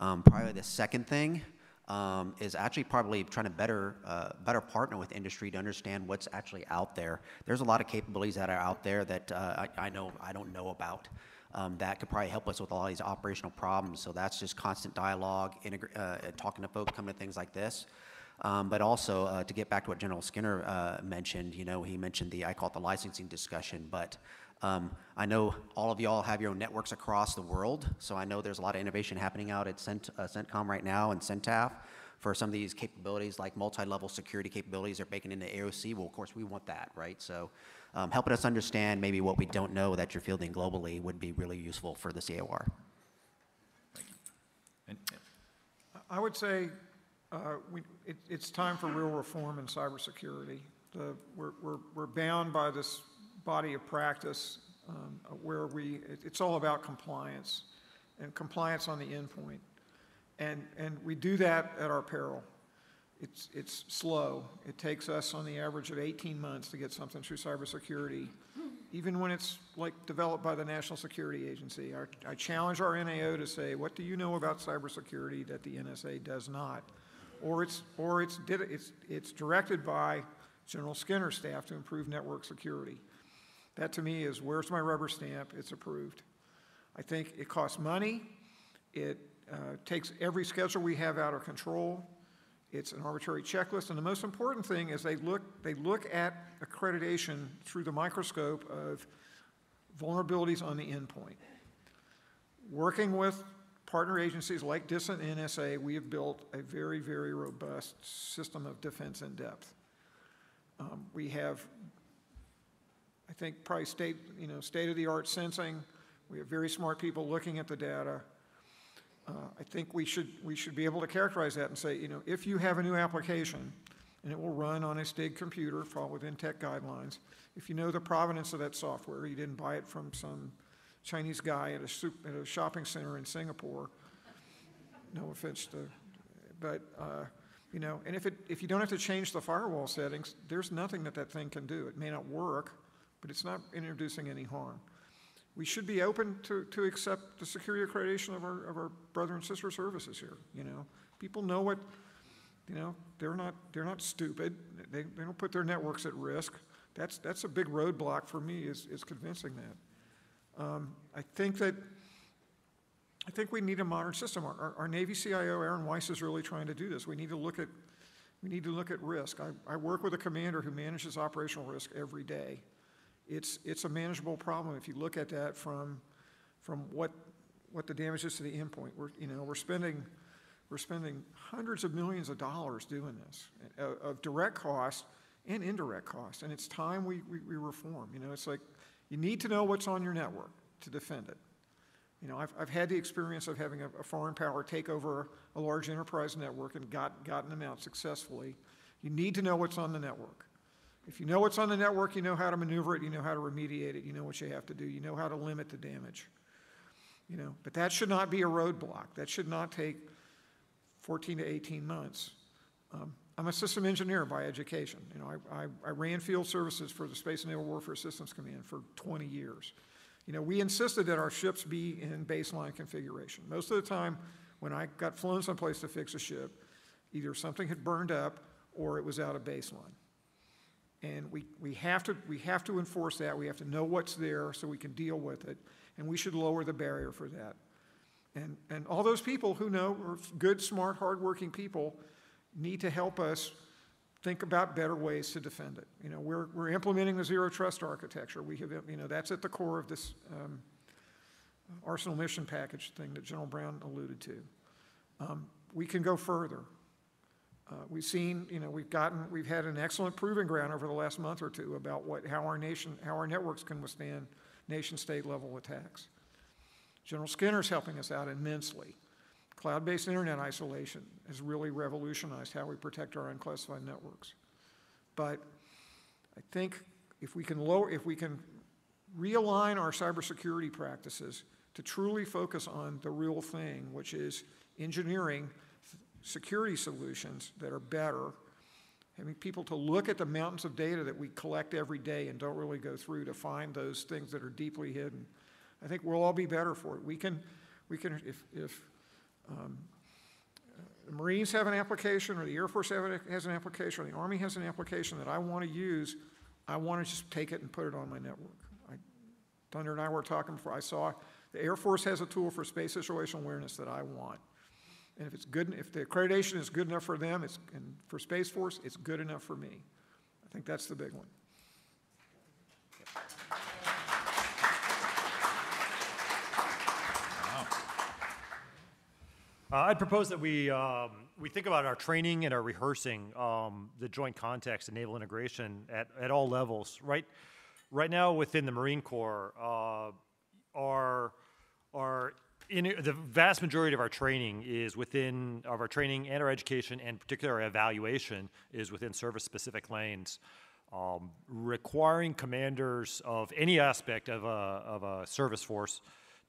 Um, Probably the second thing um, is actually probably trying to better, uh, better partner with industry to understand what's actually out there. There's a lot of capabilities that are out there that uh, I, I know I don't know about um, that could probably help us with a lot of these operational problems. So that's just constant dialogue, uh, talking to folks, coming to things like this. Um, but also uh, to get back to what General Skinner uh, mentioned, you know, he mentioned the I call it the licensing discussion, but um, I know all of y'all have your own networks across the world, so I know there's a lot of innovation happening out at Cent- uh, CENTCOM right now and CENTAF for some of these capabilities, like multi-level security capabilities are baking into AOC. Well, of course, we want that, right? So um, helping us understand maybe what we don't know that you're fielding globally would be really useful for the CAOR. And- I would say uh, we, it, it's time for real reform in cybersecurity. The, we're, we're, we're bound by this body of practice um, where we, it, it's all about compliance and compliance on the endpoint. And, and we do that at our peril. It's, it's slow. It takes us on the average of 18 months to get something through cybersecurity, even when it's like developed by the National Security Agency. Our- I challenge our NAO to say, what do you know about cybersecurity that the NSA does not? Or it's, or it's, it's, it's directed by General Skinner's staff to improve network security. That to me is, where's my rubber stamp? It's approved. I think it costs money. It uh, takes every schedule we have out of control. It's an arbitrary checklist, and the most important thing is they look, they look at accreditation through the microscope of vulnerabilities on the endpoint. Working with partner agencies like DISA and NSA, we have built a very, very robust system of defense in depth. Um, We have, I think, probably state, you know, state-of-the-art sensing. We have very smart people looking at the data. Uh, I think we should, we should be able to characterize that and say, you know, if you have a new application, and it will run on a STIG computer, fall within tech guidelines, if you know the provenance of that software, you didn't buy it from some Chinese guy at a, soup, at a shopping center in Singapore, no offense to, but, uh, you know, and if it, if you don't have to change the firewall settings, there's nothing that that thing can do. It may not work, but it's not introducing any harm we should be open to, to accept the security accreditation of our, of our brother and sister services here, you know? People know what, you know, they're not, they're not stupid. They, they don't put their networks at risk. That's, that's a big roadblock for me, is, is convincing that. Um, I think that, I think we need a modern system. Our- Our, our Navy CIO, Aaron Weiss, is really trying to do this. We need to look at, we need to look at risk. I, I work with a commander who manages operational risk every day. It's, it's a manageable problem if you look at that from, from what, what the damage is to the endpoint. We're, you know, we're spending, we're spending hundreds of millions of dollars doing this, of, of direct cost and indirect cost, and it's time we, we, we reform. You know, it's like, you need to know what's on your network to defend it. You know, I've, I've had the experience of having a, a foreign power take over a large enterprise network and got, gotten them out successfully. You need to know what's on the network. If you know what's on the network, you know how to maneuver it, you know how to remediate it, you know what you have to do, you know how to limit the damage. You know, but that should not be a roadblock. That should not take 14 to 18 months. Um, I'm a system engineer by education. You know, I, I, I ran field services for the Space and Naval Warfare Systems Command for 20 years. You know, we insisted that our ships be in baseline configuration. Most of the time, when I got flown someplace to fix a ship, either something had burned up or it was out of baseline. And we, we, have to, we have to enforce that. We have to know what's there so we can deal with it. And we should lower the barrier for that. And, and all those people who know are good, smart, hardworking people need to help us think about better ways to defend it. You know, we're, we're implementing the zero trust architecture. We have, you know, that's at the core of this um, arsenal mission package thing that General Brown alluded to. Um, we can go further. Uh, we've seen, you know, we've gotten, we've had an excellent proving ground over the last month or two about what, how our nation, how our networks can withstand nation-state level attacks. General Skinner's helping us out immensely. Cloud-based internet isolation has really revolutionized how we protect our unclassified networks. But I think if we can lower, if we can realign our cybersecurity practices to truly focus on the real thing, which is engineering security solutions that are better, having people to look at the mountains of data that we collect every day and don't really go through to find those things that are deeply hidden. I think we'll all be better for it. We can, we can, if, if um, the Marines have an application, or the Air Force has an application, or the Army has an application that I want to use, I want to just take it and put it on my network. I, Thunder and I were talking before, I saw, the Air Force has a tool for space situational awareness that I want. And if it's good, if the accreditation is good enough for them, it's, and for Space Force, it's good enough for me. I think that's the big one. Uh, I'd propose that we, um, we think about our training and our rehearsing um, the joint context and naval integration at, at all levels. Right, right now within the Marine Corps, uh, our, our in, the vast majority of our training is within of our training and our education, and particularly our evaluation is within service-specific lanes. Um, requiring commanders of any aspect of a, of a service force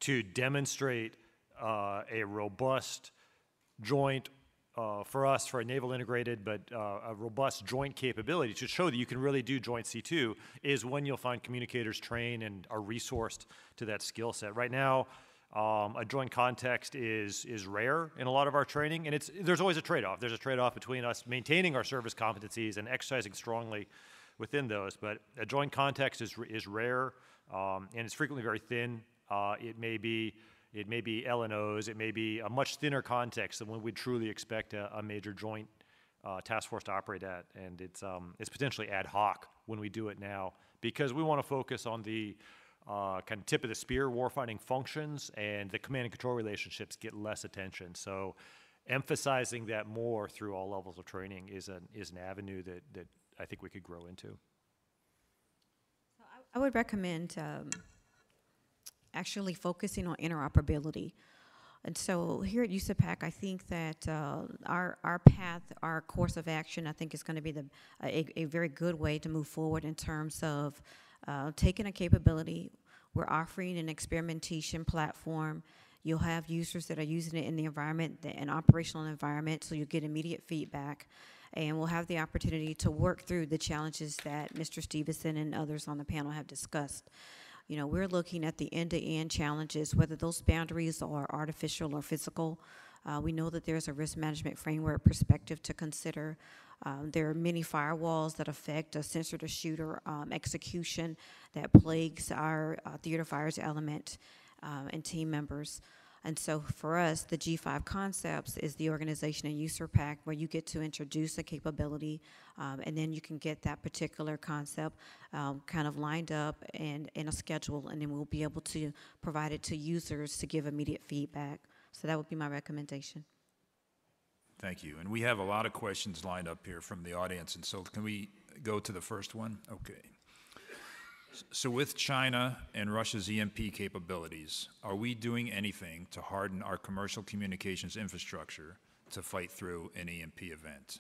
to demonstrate uh, a robust joint uh, for us for a naval integrated but uh, a robust joint capability to show that you can really do joint C2 is when you'll find communicators trained and are resourced to that skill set. Right now, um, a joint context is is rare in a lot of our training, and it's there's always a trade-off. There's a trade-off between us maintaining our service competencies and exercising strongly within those. But a joint context is is rare, um, and it's frequently very thin. Uh, it may be it may be LNOs, it may be a much thinner context than when we truly expect a, a major joint uh, task force to operate at, and it's um, it's potentially ad hoc when we do it now because we want to focus on the uh, kind of tip of the spear warfighting functions, and the command and control relationships get less attention. So, emphasizing that more through all levels of training is an is an avenue that that I think we could grow into. I would recommend um, actually focusing on interoperability. And so here at USARPAC, I think that uh, our, our path, our course of action, I think is going to be the, a, a very good way to move forward in terms of uh, taking a capability. We're offering an experimentation platform. You'll have users that are using it in the environment, the- an operational environment, so you get immediate feedback. And we'll have the opportunity to work through the challenges that Mr. Stephenson and others on the panel have discussed. You know, we're looking at the end-to-end challenges, whether those boundaries are artificial or physical. Uh, we know that there's a risk management framework perspective to consider. Um, there are many firewalls that affect a sensor to shooter um, execution that plagues our uh, theater fires element um, and team members. And so for us, the G5 Concepts is the organization and USARPAC where you get to introduce a capability, um, and then you can get that particular concept um, kind of lined up and in a schedule, and then we'll be able to provide it to users to give immediate feedback. So that would be my recommendation. Thank you. And we have a lot of questions lined up here from the audience, and so can we go to the first one? Okay. So with China and Russia's EMP capabilities, are we doing anything to harden our commercial communications infrastructure to fight through an EMP event?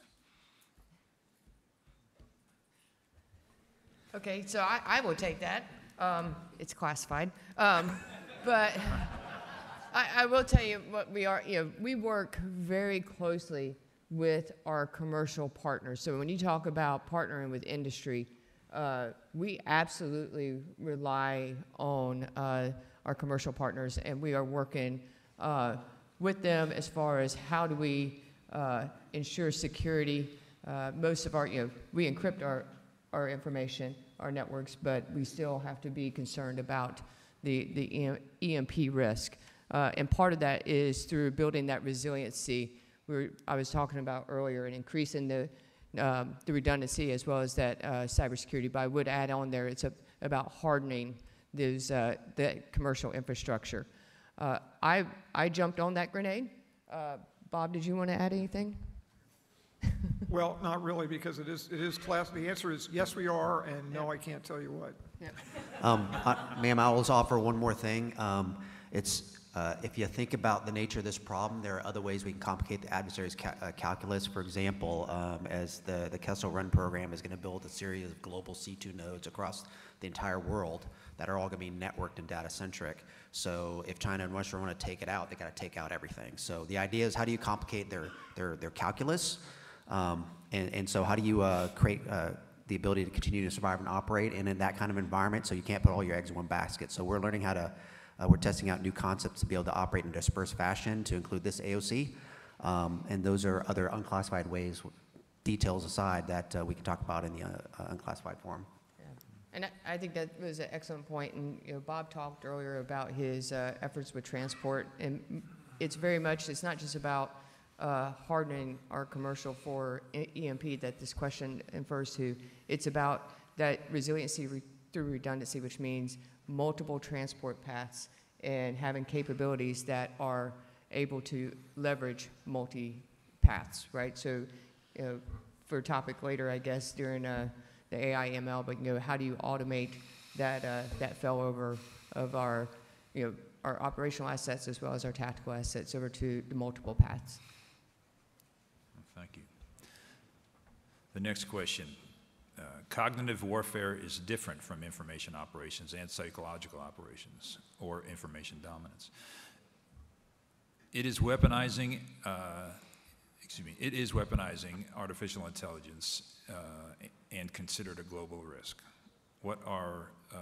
Okay, so I, I will take that. Um, it's classified. Um, but I, I will tell you what we are, you know, we work very closely with our commercial partners. So when you talk about partnering with industry, uh, we absolutely rely on uh, our commercial partners, and we are working uh, with them as far as how do we uh, ensure security. Uh, most of our, you know, we encrypt our, our information, our networks, but we still have to be concerned about the, the EMP risk. Uh, and part of that is through building that resiliency we were, I was talking about earlier and increasing the, um, the redundancy as well as that uh, cybersecurity. But I would add on there, it's a, about hardening those, uh, the commercial infrastructure. Uh, I, I jumped on that grenade. Uh, Bob, did you want to add anything? Well, not really, because it is, it is class, the answer is yes, we are, and no, I can't tell you what. Um, I- Ma'am, I will offer one more thing. Um, It's, uh, if you think about the nature of this problem, there are other ways we can complicate the adversary's ca- uh, calculus. For example, um, as the the Kessel Run program is going to build a series of global C2 nodes across the entire world that are all going to be networked and data-centric. So if China and Russia want to take it out, they got to take out everything. So the idea is how do you complicate their, their, their calculus? Um, And, and so how do you uh, create uh, the ability to continue to survive and operate in, in that kind of environment so you can't put all your eggs in one basket. So we're learning how to, uh, we're testing out new concepts to be able to operate in a dispersed fashion to include this AOC. Um, and those are other unclassified ways, details aside, that uh, we can talk about in the uh, uh, unclassified form. And I- think that was an excellent point. and, you know, Bob talked earlier about his uh, efforts with transport, and it's very much, it's not just about uh, hardening our commercial for EMP that this question infers to, it's about that resiliency re- through redundancy, which means multiple transport paths and having capabilities that are able to leverage multi-paths, right? So, you know, for a topic later, I guess, during uh, the AI ML, but, you know, how do you automate that, uh, that failover of our, you know, our operational assets as well as our tactical assets over to the multiple paths? Thank you. The next question. Cognitive warfare is different from information operations and psychological operations or information dominance. It is weaponizing, uh, excuse me, it is weaponizing artificial intelligence uh, and considered a global risk. What are, uh,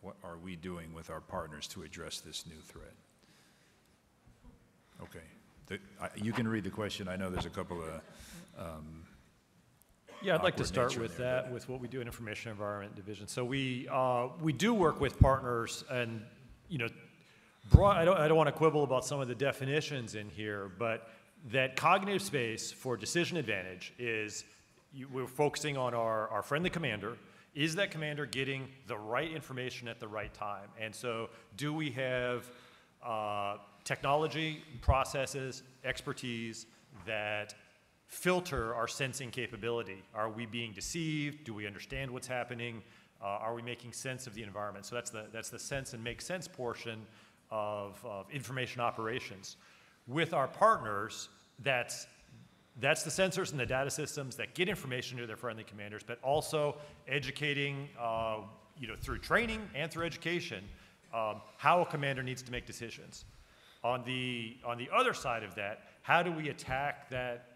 what are we doing with our partners to address this new threat? Okay. The- I- You can read the question. I know there's a couple of Yeah, I'd like to awkward start nature with there, that, with what we do in Information Environment Division. So we, uh, we do work with partners and, you know, broad, I don't, I don't want to quibble about some of the definitions in here, but that cognitive space for decision advantage is, you, we're focusing on our, our friendly commander. Is that commander getting the right information at the right time? And so do we have, uh, technology, processes, expertise that filter our sensing capability. Are we being deceived? Do we understand what's happening? Uh, are we making sense of the environment? So that's the, that's the sense and make sense portion of, of information operations. With our partners, that's, that's the sensors and the data systems that get information to their friendly commanders, but also educating, uh, you know, through training and through education, um, how a commander needs to make decisions. On the, on the other side of that, how do we attack that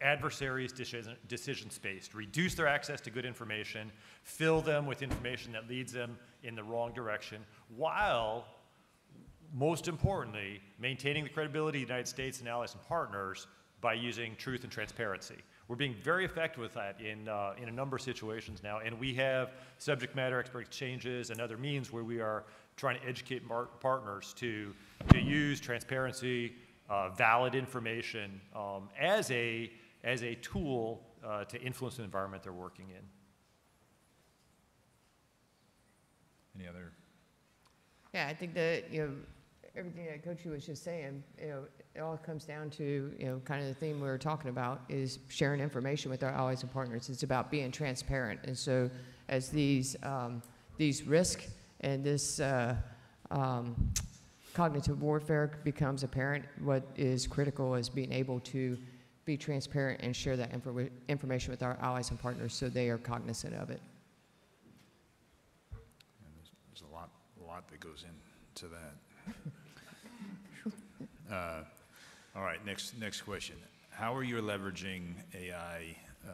adversaries' decision, space, reduce their access to good information, fill them with information that leads them in the wrong direction, while, most importantly, maintaining the credibility of the United States and allies and partners by using truth and transparency. We're being very effective with that in, uh, in a number of situations now, and we have subject matter expert exchanges and other means where we are trying to educate partners to, to use transparency, uh, valid information um, as, a, as a tool uh, to influence the environment they're working in. Any other? Yeah, I think that, you know, everything that Coach was just saying, you know, it all comes down to, you know, kind of the theme we were talking about is sharing information with our allies and partners. It's about being transparent. And so as these, um, these risks and this uh, um, cognitive warfare becomes apparent, what is critical is being able to be transparent and share that infor- information with our allies and partners so they are cognizant of it. And There's there's a lot, a lot that goes into that. Uh, All right, next, next question. How are you leveraging AI uh,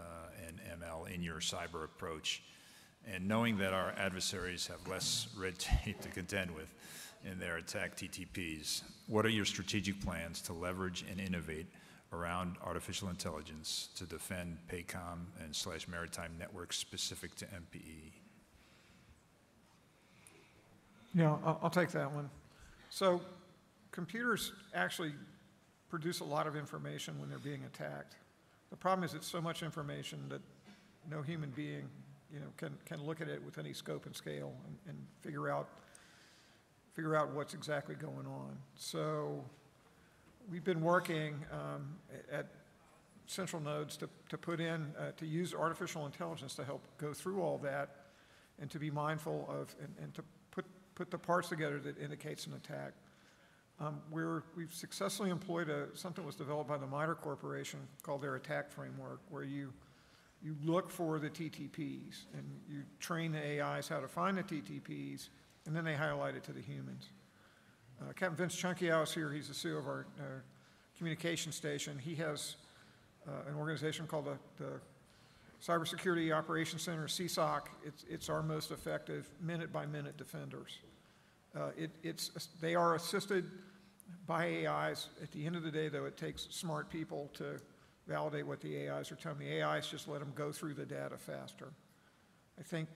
and ML in your cyber approach? And knowing that our adversaries have less red tape to contend with in their attack TTPs, what are your strategic plans to leverage and innovate around artificial intelligence to defend PACOM and slash maritime networks specific to? MPE? Yeah, I'll, I'll take that one. So computers actually produce a lot of information when they're being attacked. The problem is it's so much information that no human being, you know, can, can look at it with any scope and scale and, and figure out, figure out what's exactly going on. So we've been working um, at Central Nodes to, to put in, uh, to use artificial intelligence to help go through all that and to be mindful of, and, and to put, put the parts together that indicates an attack. Um, we're, we've successfully employed a, something that was developed by the MITRE Corporation called their attack framework, where you, you look for the TTPs and you train the AIs how to find the TTPs, and then they highlight it to the humans. Uh, Captain Vince Chunkyhow is here. He's the CEO of our uh, communication station. He has uh, an organization called the, the Cybersecurity Operations Center, CSOC. It's, it's our most effective minute-by-minute defenders. Uh, it, it's, they are assisted by AIs. At the end of the day, though, it takes smart people to validate what the AIs are telling. The AIs just let them go through the data faster. I think,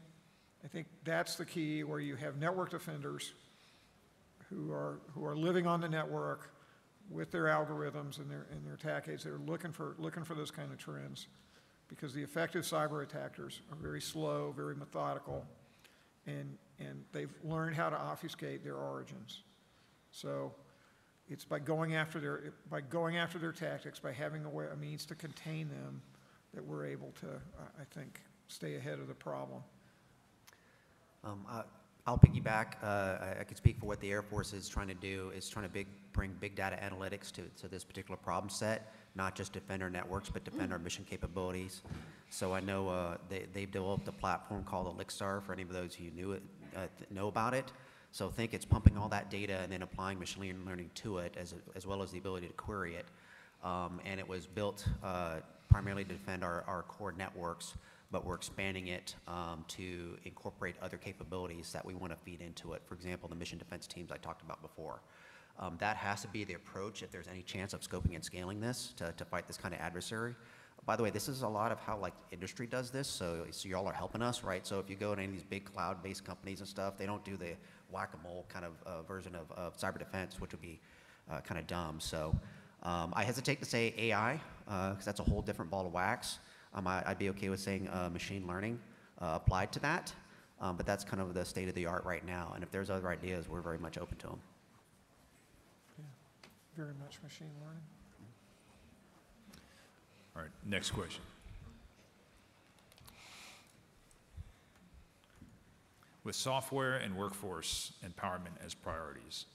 I think that's the key where you have network defenders who are, who are living on the network with their algorithms and their, and their attack aids that are looking for, looking for those kind of trends. Because the effective cyber attackers are very slow, very methodical, and, and they've learned how to obfuscate their origins. So it's by going after their, by going after their tactics, by having a way, a means to contain them, that we're able to, I- think, stay ahead of the problem. Um, I- I'll piggyback. Uh, I- I can speak for what the Air Force is trying to do, is trying to big, bring big data analytics to, to this particular problem set, not just defend our networks, but defend our mission capabilities. So I know uh, they, they've developed a platform called Elixir, for any of those who knew it, uh, know about it. So think it's pumping all that data and then applying machine learning to it, as, as well as the ability to query it. Um, and it was built uh, primarily to defend our, our core networks, but we're expanding it um, to incorporate other capabilities that we want to feed into it. For example, the mission defense teams I talked about before. Um, that has to be the approach if there's any chance of scoping and scaling this to, to fight this kind of adversary. By the way, this is a lot of how like industry does this, so, so y'all are helping us, right? So if you go to any of these big cloud-based companies and stuff, they don't do the whack-a-mole kind of uh, version of, of cyber defense, which would be uh, kind of dumb. So um, I hesitate to say AI, because that's a whole different ball of wax. Um, I, I'd be okay with saying uh, machine learning uh, applied to that, um, but that's kind of the state of the art right now. And if there's other ideas, we're very much open to them. Yeah, very much machine learning. All right, next question. With software and workforce empowerment as priorities,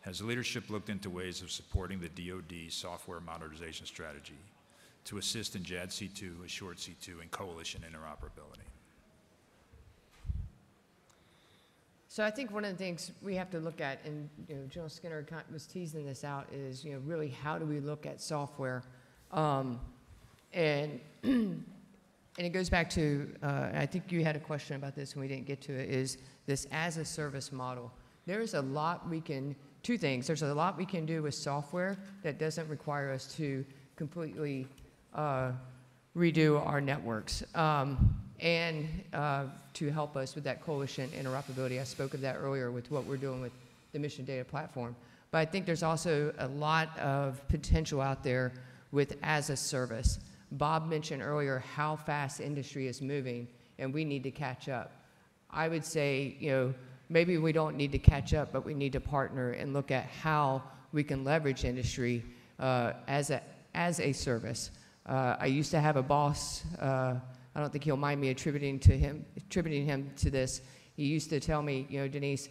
has leadership looked into ways of supporting the DoD software modernization strategy to assist in JADC2, Assured C2, and coalition interoperability? So I think one of the things we have to look at, and you know, General Skinner was teasing this out, is you know really how do we look at software, um, and and it goes back to uh, I think you had a question about this and we didn't get to it. Is this as a service model? There's a lot we can two things. There's a lot we can do with software that doesn't require us to completely uh, redo our networks. Um, and uh, to help us with that coalition interoperability, I spoke of that earlier with what we're doing with the Mission Data Platform. But I think there's also a lot of potential out there with as a service. Bob mentioned earlier how fast industry is moving, and we need to catch up. I would say, you know, maybe we don't need to catch up, but we need to partner and look at how we can leverage industry uh, as a as a service. Uh, I used to have a boss. Uh, I don't think he'll mind me attributing to him attributing him to this. He used to tell me, you know, Denise,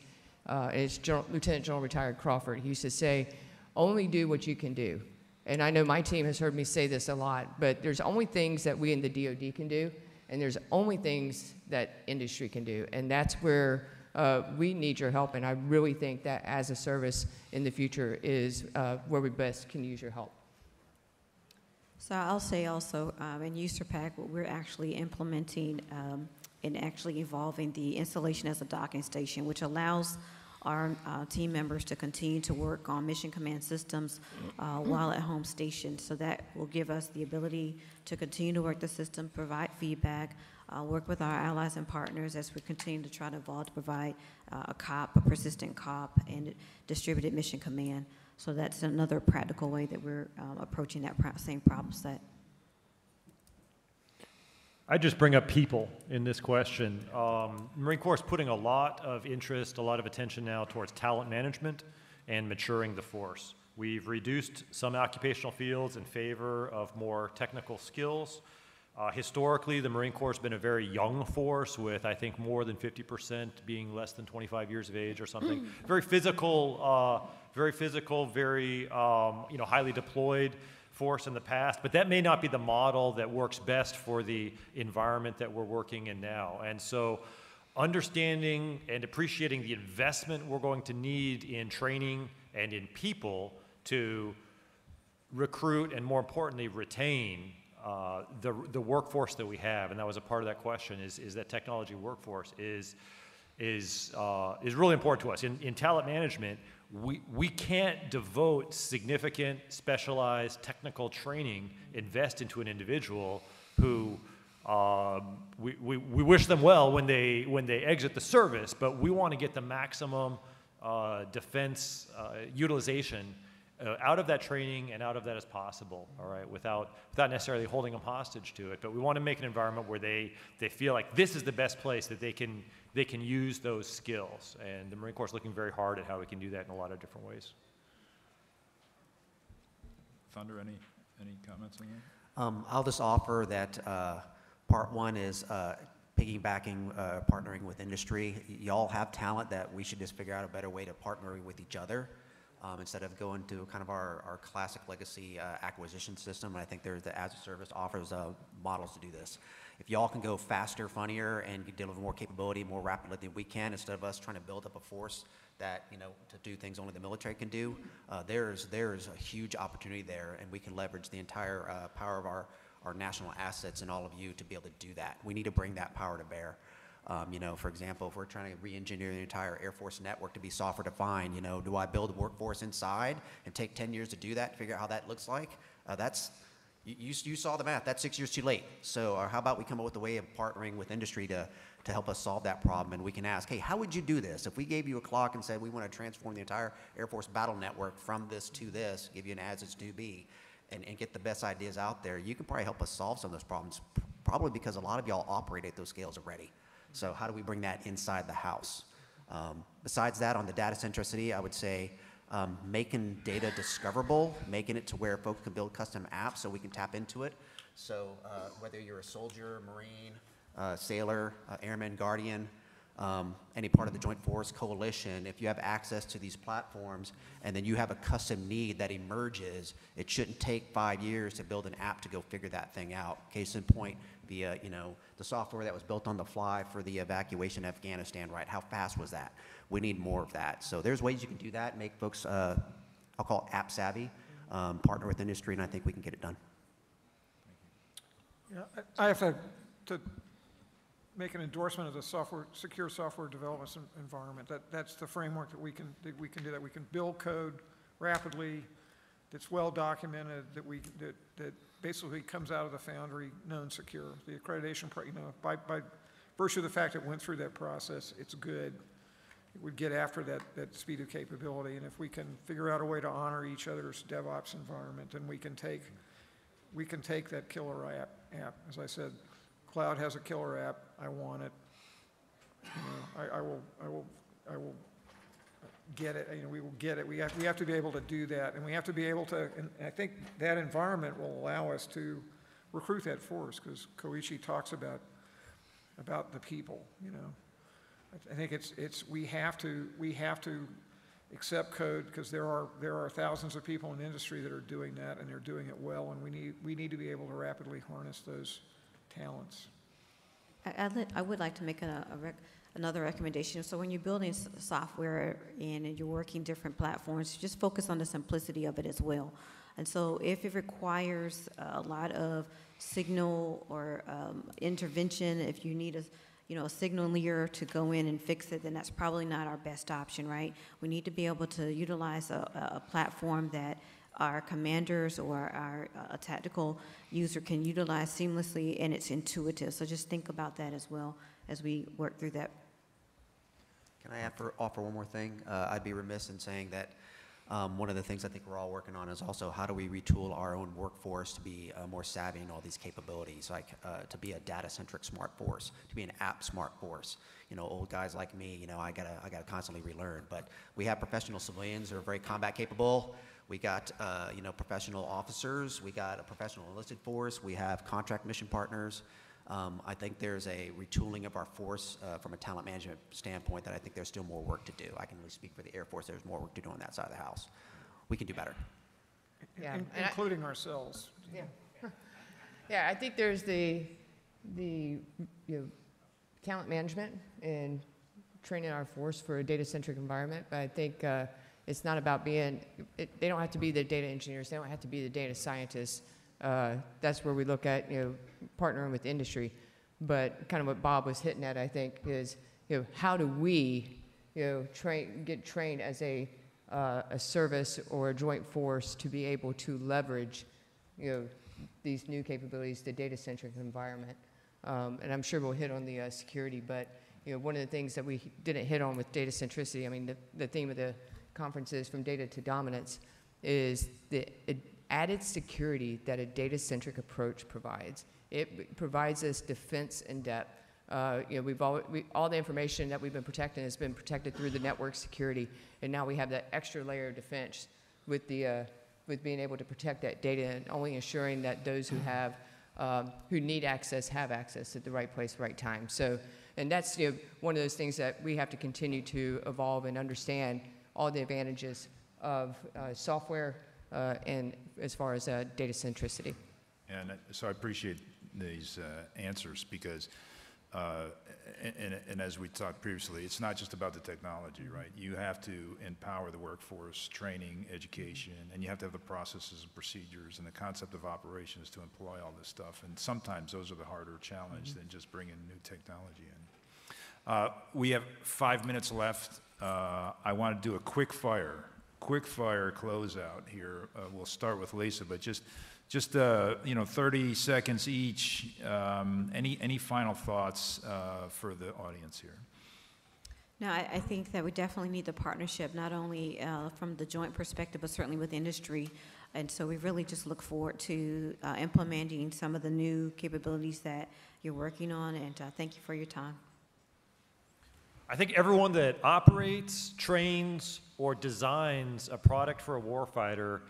uh, it's General, Lieutenant General retired Crawford. He used to say, "Only do what you can do." And I know my team has heard me say this a lot, but there's only things that we in the DoD can do, and there's only things that industry can do, and that's where uh, we need your help. And I really think that as a service in the future is uh, where we best can use your help. So I'll say also, um, in USARPAC, what we're actually implementing um, and actually evolving the installation as a docking station, which allows our uh, team members to continue to work on mission command systems uh, while at home stationed. So that will give us the ability to continue to work the system, provide feedback, uh, work with our allies and partners as we continue to try to evolve to provide uh, a COP, a persistent COP, and distributed mission command. So that's another practical way that we're um, approaching that pro- same problem set. I just bring up people in this question. Um, Marine Corps is putting a lot of interest, a lot of attention now towards talent management and maturing the force. We've reduced some occupational fields in favor of more technical skills. Uh, historically, the Marine Corps has been a very young force, with I think more than 50% being less than 25 years of age or something. very physical, uh, very physical, very um, you know highly deployed force in the past, but that may not be the model that works best for the environment that we're working in now. And so, understanding and appreciating the investment we're going to need in training and in people to recruit and more importantly retain uh, the, the workforce that we have and that was a part of that question is, is that technology workforce is, is, uh, is really important to us in, in talent management we, we can't devote significant specialized technical training invest into an individual who um, we, we, we wish them well when they when they exit the service but we want to get the maximum uh, defense uh, utilization uh, out of that training and out of that as possible, all right, without, without necessarily holding them hostage to it. But we want to make an environment where they, they feel like this is the best place that they can, they can use those skills. And the Marine Corps is looking very hard at how we can do that in a lot of different ways. Thunder, any, any comments on that? Um, I'll just offer that uh, part one is uh, piggybacking, uh, partnering with industry. Y- Y'all have talent that we should just figure out a better way to partner with each other um, instead of going to kind of our, our classic legacy uh, acquisition system. And I think there's the as a service offers uh, models to do this. If y'all can go faster, funnier, and deliver more capability more rapidly than we can, instead of us trying to build up a force that you know to do things only the military can do, uh, there's there's a huge opportunity there, and we can leverage the entire uh, power of our our national assets and all of you to be able to do that. We need to bring that power to bear. Um, you know, for example, if we're trying to re-engineer the entire Air Force network to be software defined, you know, do I build a workforce inside and take 10 years to do that, to figure out how that looks like? Uh, that's, you, you, saw the math, that's six years too late. So uh, how about we come up with a way of partnering with industry to, to help us solve that problem? And we can ask, hey, how would you do this? If we gave you a clock and said we want to transform the entire Air Force battle network from this to this, give you an as it's to be, and, and get the best ideas out there, you can probably help us solve some of those problems, probably because a lot of y'all operate at those scales already. So how do we bring that inside the house? Um, besides that, on the data centricity, I would say um, making data discoverable, making it to where folks can build custom apps so we can tap into it. So uh, whether you're a soldier, marine, uh, sailor, uh, airman, guardian, um, any part of the Joint Force Coalition, if you have access to these platforms and then you have a custom need that emerges, it shouldn't take five years to build an app to go figure that thing out. Case in point, via you know the software that was built on the fly for the evacuation of Afghanistan, right? How fast was that? We need more of that. So there's ways you can do that, make folks, uh, I'll call it app savvy, um, partner with industry, and I think we can get it done. Yeah, I have to, to make an endorsement of the software, secure software development environment. That, that's the framework that we can, that we can do that. We can build code rapidly, that's well documented, that we, that, that basically comes out of the foundry known secure. The accreditation, you know, by, by virtue of the fact it went through that process, it's good. Would get after that, that speed of capability, and if we can figure out a way to honor each other's DevOps environment, then we can take, we can take that killer app, app. As I said, cloud has a killer app, I want it. You know, I, I will, I will, I will get it, you know, we will get it. We have, we have to be able to do that, and we have to be able to, and I think that environment will allow us to recruit that force, because Koichi talks about, about the people, you know. I- think it's, it's, we have to, we have to accept code, because there are, there are thousands of people in the industry that are doing that, and they're doing it well, and we need, we need to be able to rapidly harness those talents. I, I would like to make a, a rec, another recommendation. So when you're building software and you're working different platforms, just focus on the simplicity of it as well. And so if it requires a lot of signal or um, intervention, if you need a, you know, a signaleer to go in and fix it, then that's probably not our best option, right? We need to be able to utilize a, a- a platform that our commanders or our uh, tactical user can utilize seamlessly and it's intuitive. So just think about that as well as we work through that. Can I offer, offer one more thing? Uh, I'd be remiss in saying that um, one of the things I think we're all working on is also how do we retool our own workforce to be uh, more savvy in all these capabilities, like uh, to be a data-centric smart force, to be an app smart force. You know, old guys like me, you know, I gotta, I gotta constantly relearn. But we have professional civilians who are very combat capable. We got, uh, you know, professional officers. We got a professional enlisted force. We have contract mission partners. Um, I think there's a retooling of our force uh, from a talent management standpoint that I think there's still more work to do. I can only speak for the Air Force. There's more work to do on that side of the house. We can do better. Yeah, in- and I- Including ourselves. Yeah. Yeah, I think there's the, the, you know, talent management and training our force for a data-centric environment, but I think uh, it's not about being, it, they don't have to be the data engineers, they don't have to be the data scientists. Uh, That's where we look at, you know, partnering with industry. But kind of what Bob was hitting at, I think, is, you know, how do we, you know, train, get trained as a, uh, a service or a joint force to be able to leverage, you know, these new capabilities, the data-centric environment. Um, and I'm sure we'll hit on the uh, security, but you know, one of the things that we didn't hit on with data centricity, I mean, the, the theme of the conference is from data to dominance, is the added security that a data-centric approach provides. It provides us defense in depth. Uh, you know, we've all, we, all the information that we've been protecting has been protected through the network security, and now we have that extra layer of defense with the uh, with being able to protect that data and only ensuring that those who have um, who need access have access at the right place, right time. So, and that's you know, one of those things that we have to continue to evolve and understand all the advantages of uh, software and as far as uh, data centricity. And uh, so I appreciate these uh, answers because, uh, and, and- as we talked previously, it's not just about the technology, right? You have to empower the workforce, training, education, and you have to have the processes and procedures and the concept of operations to employ all this stuff. And sometimes those are the harder challenge than just bringing new technology in. Uh, We have five minutes left. Uh, I want to do a quick fire, quick fire closeout here. Uh, We'll start with Lisa, but just, just, uh, you know, 30 seconds each. Um, Any, any final thoughts uh, for the audience here? No, I, I think that we definitely need the partnership, not only uh, from the joint perspective, but certainly with industry. And so we really just look forward to uh, implementing some of the new capabilities that you're working on, and uh, thank you for your time. I think everyone that operates, trains, or designs a product for a warfighter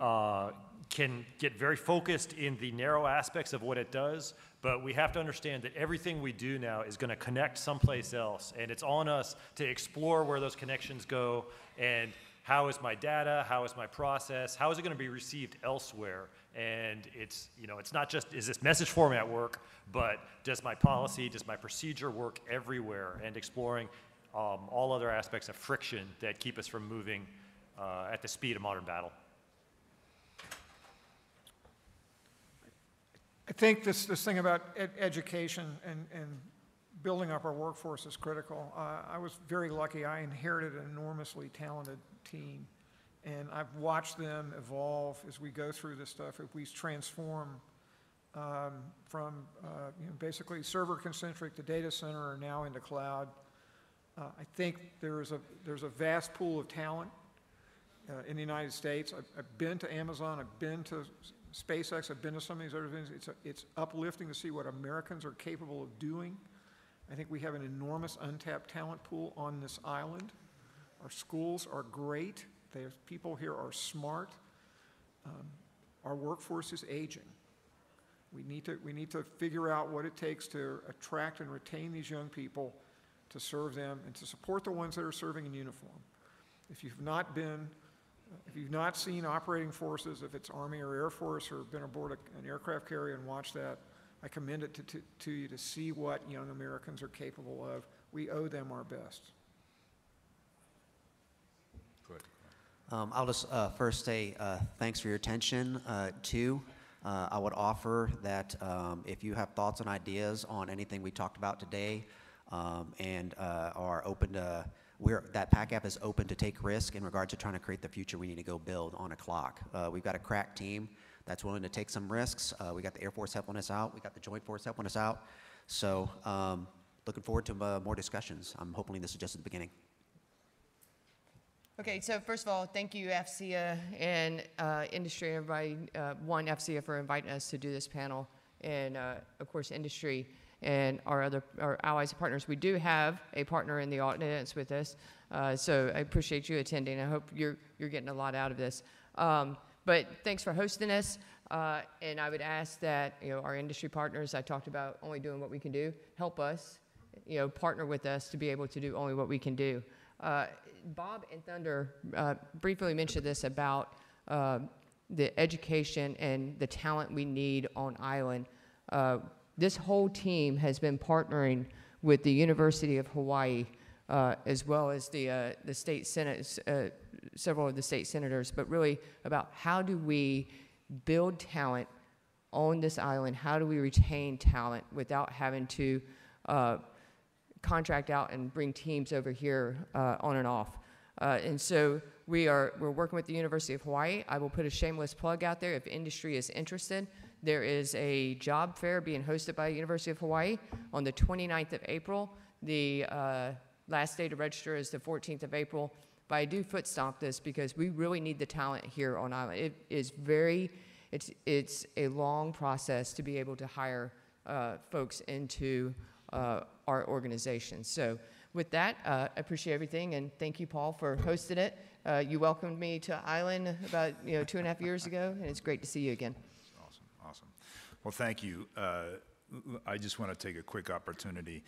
uh, can get very focused in the narrow aspects of what it does, but we have to understand that everything we do now is going to connect someplace else, and it's on us to explore where those connections go and how is my data, how is my process, how is it going to be received elsewhere? And it's, you know, it's not just, is this message format work, but does my policy, does my procedure work everywhere? And exploring um, all other aspects of friction that keep us from moving uh, at the speed of modern battle. I think this, this thing about ed- education and, and building up our workforce is critical. Uh, I was very lucky. I inherited an enormously talented team. And I've watched them evolve as we go through this stuff, if we transform um, from, uh, you know, basically server concentric to data center and now into cloud. Uh, I think there is a, there's a vast pool of talent uh, in the United States. I've, I've been to Amazon, I've been to SpaceX, I've been to some of these other things. It's, a- it's uplifting to see what Americans are capable of doing. I think we have an enormous untapped talent pool on this island. Our schools are great. There's, people here are smart. Um, Our workforce is aging. We need to, we need to figure out what it takes to attract and retain these young people, to serve them, and to support the ones that are serving in uniform. If you've not been, if you've not seen operating forces, if it's Army or Air Force, or been aboard a- an aircraft carrier and watched that, I commend it to, to, to you to see what young Americans are capable of. We owe them our best. Um, I'll just uh, first say uh, thanks for your attention. Uh, two, uh, I would offer that um, if you have thoughts and ideas on anything we talked about today, um, and uh, are open to, we're, that PAC app is open to take risk in regard to trying to create the future we need to go build on a clock. Uh, we've got a crack team that's willing to take some risks. Uh, we got the Air Force helping us out. We got the Joint Force helping us out. So, um, looking forward to uh, more discussions. I'm hoping this is just the beginning. Okay, so first of all, thank you, AFCEA and uh, industry, everybody, uh, one, AFCEA for inviting us to do this panel, and uh, of course, industry and our other, our allies and partners. We do have a partner in the audience with us, uh, so I appreciate you attending. I hope you're, you're getting a lot out of this. Um, But thanks for hosting us, uh, and I would ask that, you know, our industry partners, I talked about only doing what we can do, help us, you know, partner with us to be able to do only what we can do. Uh, Bob and Thunder uh, briefly mentioned this about uh, the education and the talent we need on island. Uh, this whole team has been partnering with the University of Hawaii, uh, as well as the uh, the state senate, uh, several of the state senators, but really about how do we build talent on this island? How do we retain talent without having to uh, contract out and bring teams over here uh, on and off. And so we are we're working with the University of Hawaii. I will put a shameless plug out there if industry is interested. There is a job fair being hosted by the University of Hawaii on the 29th of April. The last day to register is the 14th of April. But I do foot stomp this because we really need the talent here on island. It is very, it's it's a long process to be able to hire uh, folks into uh, our organization. So with that, uh, I appreciate everything, and thank you, Paul, for hosting it. Uh, you welcomed me to Island about you know two and a half years ago, and it's great to see you again. Awesome, awesome. Well, thank you. Uh, I just want to take a quick opportunity.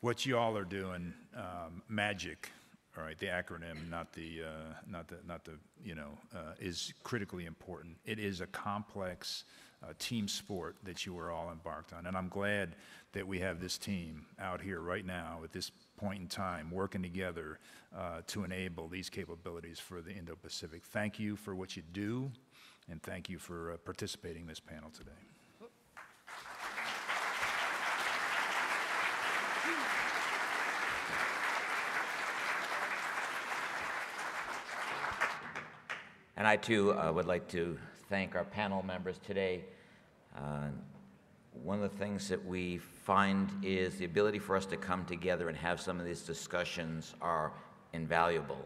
What you all are doing, um, magic, all right, the acronym, not the, uh, not the, not the, you know, uh, is critically important. It is a complex uh, team sport that you are all embarked on, and I'm glad that we have this team out here right now at this point in time working together uh, to enable these capabilities for the Indo-Pacific. Thank you for what you do, and thank you for uh, participating in this panel today. And I too uh, would like to thank our panel members today. Uh, one of the things that we find is the ability for us to come together and have some of these discussions are invaluable.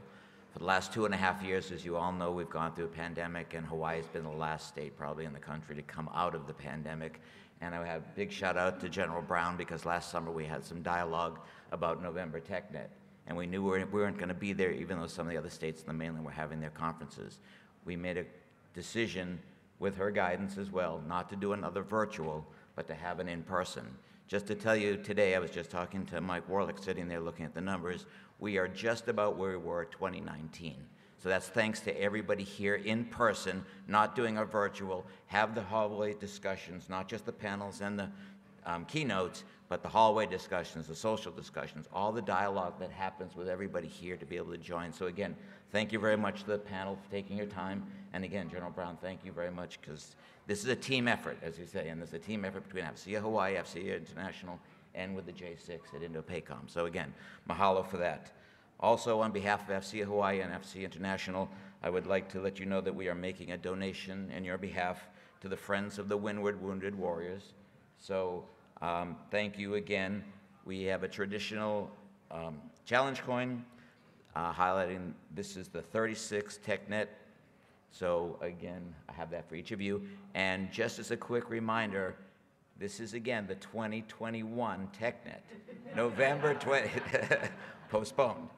For the last two and a half years, as you all know, we've gone through a pandemic, and Hawaii has been the last state probably in the country to come out of the pandemic. And I have a big shout out to General Brown because last summer we had some dialogue about November TechNet. And we knew we weren't- we weren't going to be there, even though some of the other states in the mainland were having their conferences. We made a decision with her guidance as well, not to do another virtual, but to have an in person. Just to tell you, today I was just talking to Mike Warlick, sitting there looking at the numbers. We are just about where we were 2019. So that's thanks to everybody here in person, not doing a virtual, have the hallway discussions, not just the panels and the um, keynotes, but the hallway discussions, the social discussions, all the dialogue that happens with everybody here to be able to join. So again, thank you very much to the panel for taking your time. And again, General Brown, thank you very much because this is a team effort, as you say, and there's a team effort between AFCEA Hawaii, AFCEA International, and with the J6 at Indo-PACOM. So again, mahalo for that. Also, on behalf of AFCEA Hawaii and AFCEA International, I would like to let you know that we are making a donation in your behalf to the Friends of the Windward Wounded Warriors. So um, thank you again. We have a traditional um, challenge coin uh, highlighting this is the 36 TechNet. So again, I have that for each of you. And just as a quick reminder, this is again the 2021 TechNet, November 20, postponed.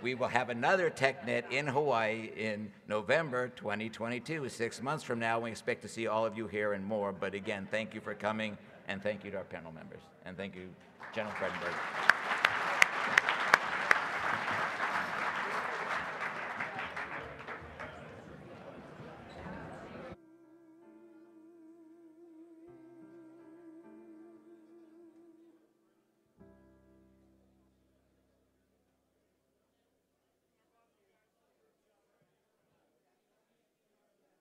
We will have another TechNet in Hawaii in November 2022, six months from now. We expect to see all of you here and more. But again, thank you for coming, and thank you to our panel members, and thank you, General Fredenburgh.